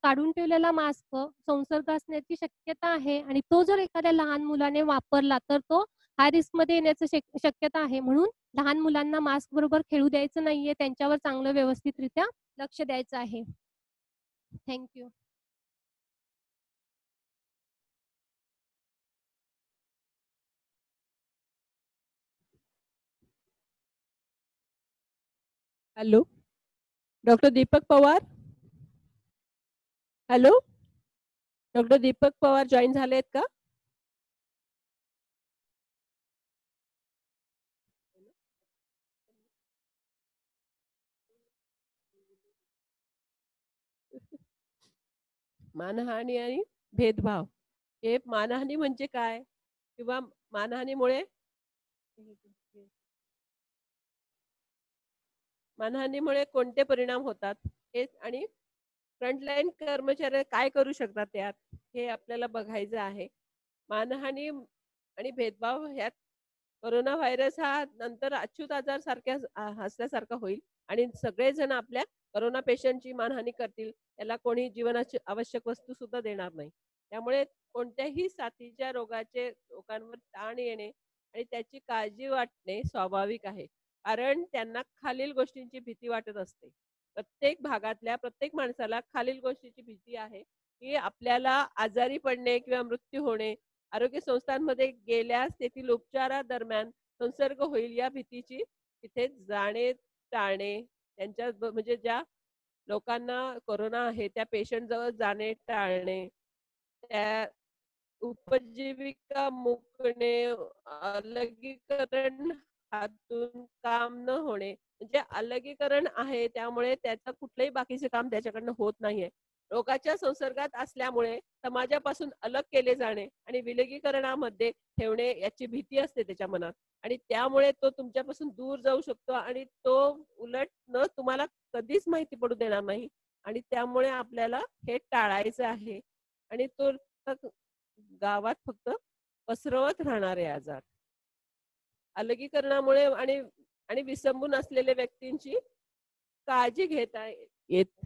काढून ठेवलेला मास्क संसर्ग असण्याची शक्यता आहे आणि तो जर एखाद्या लहान मुलाने वापरला तर तो हाय रिस्कमध्ये येण्याचं शक्यता आहे. म्हणून लहान मुलांना मास्क बरोबर खेळू द्यायचं नाहीये. त्यांच्यावर चांगलं व्यवस्थितरित्या लक्ष द्यायचं आहे. Thank you hello doctor Deepak Pawar hello doctor Deepak Pawar join झाले आहेत का? मानहानी आणि भेदभाव. हे मानहानी म्हणजे काय? किंवा मानहानीमुळे मानहानीमुळे कोणते परिणाम होतात? हे आणि फ्रंटलाईन कर्मचारी काय करू शकतात त्यात हे आपल्याला बघायचं आहे. मानहानी आणि भेदभाव ह्यात कोरोना व्हायरस हा नंतर अच्युत आजार सारख्या असल्यासारखा होईल आणि सगळेजण आपल्या करोना पेशंटची मानहानी करतील त्याला कोणी जीवनाची आवश्यक वस्तू सुद्धा देणार नाही. त्यामुळे कोणत्याही साथीच्या रोगाचे लोकांवर ताण येणे आणि त्याची काळजी वाटणे स्वाभाविक आहे. कारण त्यांना खालील गोष्टींची भीती वाटत असते. प्रत्येक भागातल्या प्रत्येक माणसाला खालील गोष्टीची भीती आहे की आपल्याला आजारी पडणे किंवा मृत्यू होणे आरोग्य संस्थांमध्ये गेल्यास तेथील उपचारादरम्यान संसर्ग होईल या भीतीची तिथे जाणे टाळणे त्यांच्या म्हणजे ज्या लोकांना कोरोना आहे त्या पेशंट जवळ जाणे टाळणे त्या उपजीविका मुकणे अलगीकरण हातून काम न होणे म्हणजे अलगीकरण आहे त्यामुळे त्याचं कुठलंही बाकीचे काम त्याच्याकडनं होत नाहीये. रोगाच्या संसर्गात असल्यामुळे समाजापासून अलग केले जाणे आणि विलगीकरणामध्ये ठेवणे याची भीती असते त्याच्या मनात. आणि त्यामुळे तो तुमच्यापासून दूर जाऊ शकतो आणि तो उलट न तुम्हाला कधीच माहिती पडू देणार नाही. आणि त्यामुळे आपल्याला हे टाळायचं आहे. आणि तो गावात फक्त पसरवत राहणारे आजार. अलगीकरणामुळे आणि आणि विसंबून असलेल्या व्यक्तींची काळजी घेता येत.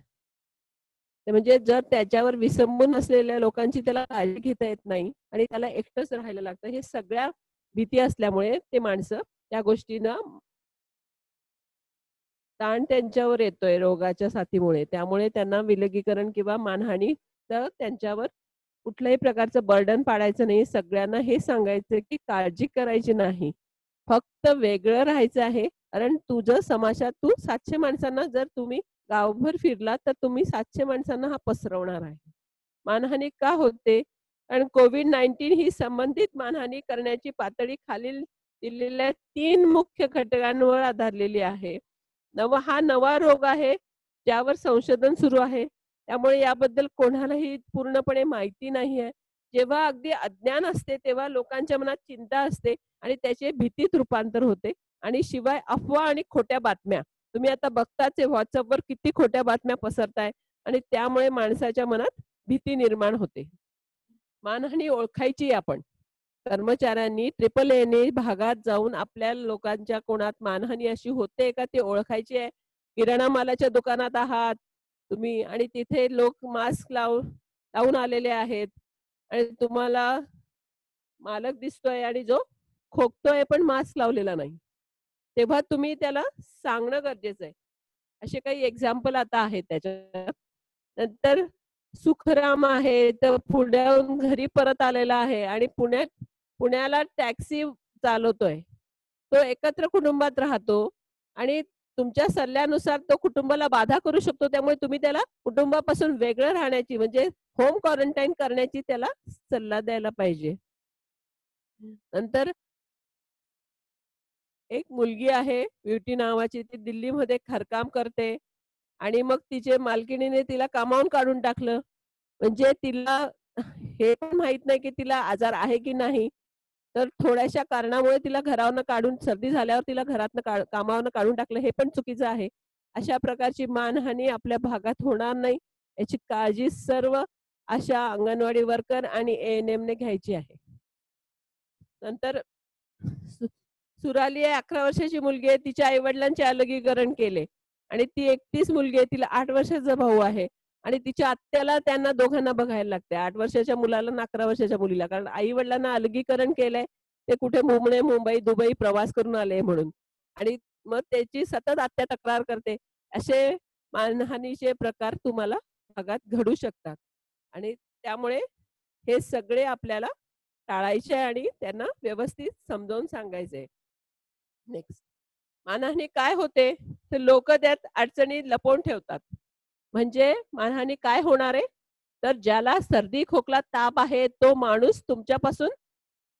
म्हणजे जर त्याच्यावर विसंबून असलेल्या लोकांची त्याला काळजी घेता येत नाही आणि त्याला एकटंच राहायला लागतं हे सगळ्या भीती असल्यामुळे ते माणसं त्या गोष्टीनं ताण त्यांच्यावर येतोय रोगाच्या साथीमुळे. त्यामुळे त्यांना विलगीकरण किंवा मानहानी तर त्यांच्यावर कुठल्याही प्रकारचं बर्डन पाडायचं नाही. सगळ्यांना हे सांगायचं की काळजी करायची नाही. फक्त वेगळं राहायचं आहे. कारण तुझं समाजात तू सातशे माणसांना जर तुम्ही गावभर फिरला तर तुम्ही सातशे माणसांना हा पसरवणार आहे. मानहानी का होते? कारण कोविड नाईन्टीन ही संबंधित मानहानी करण्याची पातळी खालील दिलेल्या तीन मुख्य घटकांवर आधारलेली आहे. नवा हा नवा रोग आहे ज्यावर संशोधन सुरू आहे. त्यामुळे याबद्दल कोणालाही पूर्णपणे माहिती नाही आहे. जेव्हा अगदी अज्ञान असते तेव्हा लोकांच्या मनात चिंता असते आणि त्याचे भीतीत रूपांतर होते. आणि शिवाय अफवा आणि खोट्या बातम्या. तुम्ही आता बघताच व्हॉट्सअपवर किती खोट्या बातम्या पसरताय आणि त्यामुळे माणसाच्या मनात भीती निर्माण होते. मानहानी ओळखायची आपण. कर्मचाऱ्यांनी ट्रिपल एने भागात जाऊन आपल्या लोकांच्या कोणात मानहानी अशी होते का ते ओळखायची आहे. किराणा मालाच्या दुकानात आहात तुम्ही आणि तिथे लोक मास्क लावून लावून आलेले आहेत. आणि तुम्हाला मालक दिसतोय आणि जो खोकतोय पण मास्क लावलेला नाही. तेव्हा तुम्ही त्याला सांगणं गरजेचं आहे. असे काही एक्झाम्पल आता आहेत त्याच्या नंतर सुखराम आहे तर पुण्याहून घरी परत आलेला आहे आणि पुण्यात पुण्याला टॅक्सी चालवतोय. तो एकत्र कुटुंबात राहतो आणि तुमच्या सल्ल्यानुसार तो कुटुंबाला बाधा करू शकतो. त्यामुळे तुम्ही त्याला कुटुंबापासून वेगळं राहण्याची म्हणजे होम क्वारंटाईन करण्याची त्याला सल्ला द्यायला पाहिजे. नंतर एक मुलगी आहे ब्युटी नावाची ती दिल्लीमध्ये घरकाम करते. आणि मग तिचे मालकिणीने तिला कामावून काढून टाकलं. म्हणजे तिला हे पण माहीत नाही की तिला आजार आहे की नाही. तर थोड्याशा कारणामुळे तिला घरावरनं काढून सर्दी झाल्यावर तिला घरातनं का कामावरनं काढून टाकलं. हे पण चुकीचं आहे. अशा प्रकारची मानहानी आपल्या भागात होणार नाही. याची काळजी सर्व अशा अंगणवाडी वर्कर आणि ए एन एम ने घ्यायची आहे. नंतर सुराली आहे अकरा वर्षाची मुलगी आहे. तिच्या आई वडिलांचे अलगीकरण केले. आणि ती एकटीच मुलगी आहे तिला आठ वर्षाचा भाऊ आहे. आणि तिच्या आत्याला त्यांना दोघांना बघायला लागते. आठ वर्षाच्या मुलाला आणि अकरा वर्षाच्या मुलीला. कारण आई वडिलांना अलगीकरण केलंय. ते कुठे मुंबई मुंबई दुबई प्रवास करून आले म्हणून. आणि मग त्याची सतत आत्या तक्रार करते. असे मानहानीचे प्रकार तुम्हाला भागात घडू शकतात. आणि त्यामुळे हे सगळे आपल्याला टाळायचे आणि त्यांना व्यवस्थित समजावून सांगायचे नेक्स्ट मानहानी काय होते? तर लोक त्यात अडचणी लपवून ठेवतात. म्हणजे मानहानी काय होणार आहे? तर ज्याला सर्दी खोकला ताप आहे तो माणूस तुमच्यापासून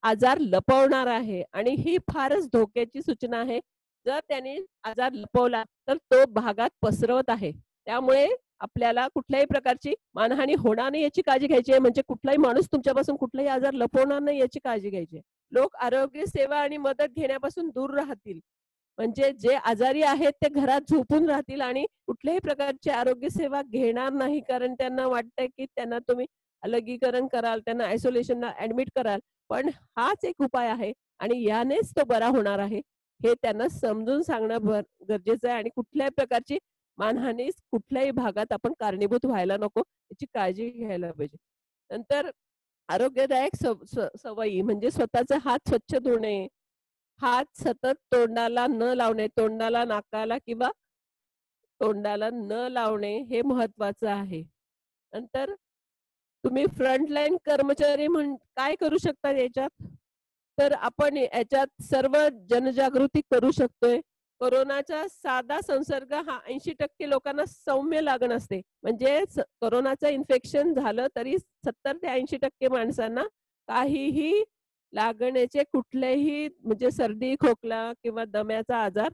आजार लपवणार आहे. आणि ही फारच धोक्याची सूचना आहे. जर त्यांनी आजार लपवला तर तो भागात पसरवत आहे. त्यामुळे आपल्याला कुठल्याही प्रकारची मानहानी होणार नाही याची काळजी घ्यायची आहे. म्हणजे कुठलाही माणूस तुमच्यापासून कुठलाही आजार लपवणार नाही याची काळजी घ्यायची आहे. लोक आरोग्य सेवा आणि मदत घेण्यापासून दूर राहतील. म्हणजे जे आजारी आहेत ते घरात झोपून राहतील आणि कुठल्याही प्रकारची आरोग्य सेवा घेणार नाही कारण त्यांना वाटतंय की त्यांना तुम्ही अलगीकरण कराल त्यांना आयसोलेशनला ऍडमिट कराल. पण हाच एक उपाय आहे आणि यानेच तो बरा होणार आहे. हे त्यांना समजून सांगणं गरजेचं आहे आणि कुठल्याही प्रकारची मानहानी कुठल्याही भागात आपण कारणीभूत व्हायला नको याची काळजी घ्यायला पाहिजे. नंतर आरोग्यदायक स- सवयी म्हणजे स्वतःचे हात स्वच्छ धुणे हात सतत तोंडाला न लावणे तोंडाला नाकाला किंवा तोंडाला न लावणे हे महत्वाचं आहे. नंतर तुम्ही फ्रंटलाईन कर्मचारी म्हण काय करू शकता याच्यात? तर आपण याच्यात सर्व जनजागृती करू शकतोय. कोरोनाचा साधा संसर्ग हा ऐंशी टक्के लोकांना सौम्य लागण असते. म्हणजे कोरोनाचं इन्फेक्शन झालं तरी सत्तर ते ऐंशी टक्के माणसांना काहीही लागण्याचे कुठलेही म्हणजे सर्दी खोकला किंवा दम्याचा आजार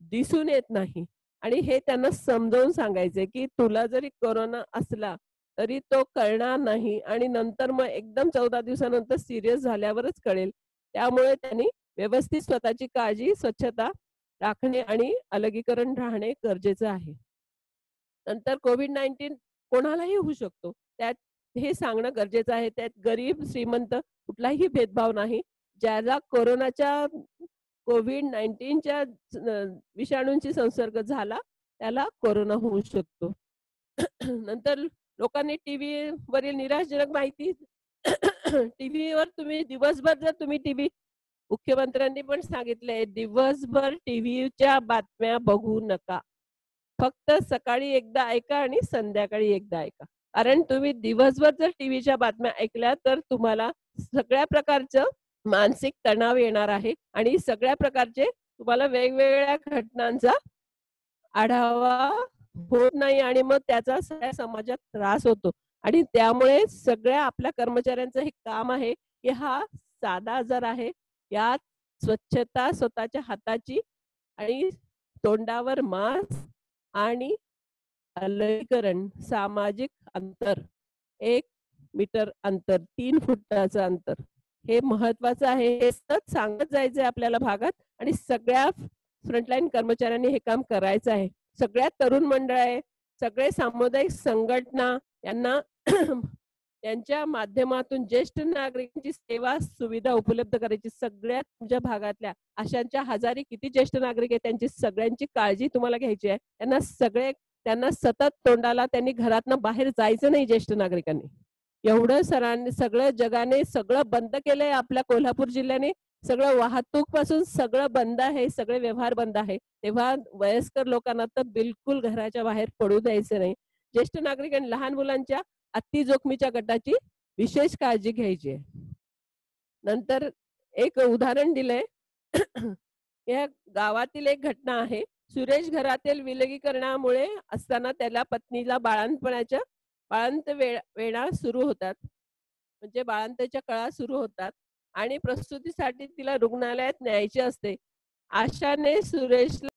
दिसून येत नाही. आणि हे त्यांना समजावून सांगायचे की तुला जरी कोरोना असला तरी तो कळणार नाही आणि नंतर मग एकदम चौदा दिवसानंतर सिरियस झाल्यावरच कळेल. त्यामुळे त्यांनी व्यवस्थित स्वतःची काळजी स्वच्छता राखणे आणि अलगीकरण राहणे गरजेचं आहे. नंतर कोविड नाईन्टीन कोणालाही होऊ शकतो. त्यात हे सांगणं गरजेचं आहे. त्यात गरीब श्रीमंत कुठलाही भेदभाव नाही. ज्याला कोरोनाच्या कोविड नाईन्टीनच्या विषाणूंची संसर्ग झाला त्याला कोरोना होऊ शकतो. नंतर लोकांनी टीव्ही वरील निराशजनक माहिती टीव्हीवर तुम्ही दिवसभर जर तुम्ही टीव्ही मुख्यमंत्र्यांनी पण सांगितले दिवसभर टीव्हीच्या बातम्या बघू नका. फक्त सकाळी एकदा ऐका आणि संध्याकाळी एकदा ऐका. कारण तुम्ही दिवसभर जर टीव्हीच्या बातम्या ऐकल्या तर तुम्हाला सगळ्या प्रकारचं मानसिक तणाव येणार आहे आणि सगळ्या प्रकारचे तुम्हाला वेगवेगळ्या घटनांचा आढावा होत नाही आणि मग त्याचा सगळ्या समाजात त्रास होतो. आणि त्यामुळे सगळ्या आपल्या कर्मचाऱ्यांचं हे काम आहे की हा साधा आजार आहे. यात स्वच्छता स्वतःच्या हाताची आणि तोंडावर मास्क आणि अलगीकरण सामाजिक अंतर एक मीटर अंतर तीन फुटाचं अंतर. हे महत्वाचं आहे हे सतत सांगत जायचंय आपल्याला भागात आणि सगळ्या फ्रंटलाईन कर्मचाऱ्यांनी हे काम करायचं आहे. सगळ्या तरुण मंडळ आहे सगळे सामुदायिक संघटना यांना त्यांच्या माध्यमातून ज्येष्ठ नागरिकांची सेवा सुविधा उपलब्ध करायची. सगळ्या तुमच्या भागातल्या अशांच्या हजारी किती ज्येष्ठ नागरिक आहेत त्यांची सगळ्यांची काळजी तुम्हाला घ्यायची आहे. त्यांना सगळे त्यांना सतत तोंडाला त्यांनी घरातनं बाहेर जायचं नाही ज्येष्ठ नागरिकांनी. एवढं सरांनी सगळं जगाने सगळं बंद केलंय आपल्या कोल्हापूर जिल्ह्याने. सगळं वाहतूकपासून सगळं बंद आहे सगळे व्यवहार बंद आहे. तेव्हा वयस्कर लोकांना तर बिलकुल घराच्या बाहेर पडू द्यायचं नाही. ज्येष्ठ नागरिक आणि लहान मुलांच्या अति जोखमीच्या गटाची विशेष काळजी घ्यायची आहे. नंतर एक उदाहरण दिलंय. या गावातील एक घटना आहे. सुरेश घरातील विलगीकरणामुळे असताना त्याला पत्नीला बाळांपणाच्या बाळंत वेळ वेळा सुरू होतात. म्हणजे बाळंतच्या कळा सुरू होतात. आणि प्रसूतीसाठी तिला रुग्णालयात न्यायचे असते. आशाने सुरेशला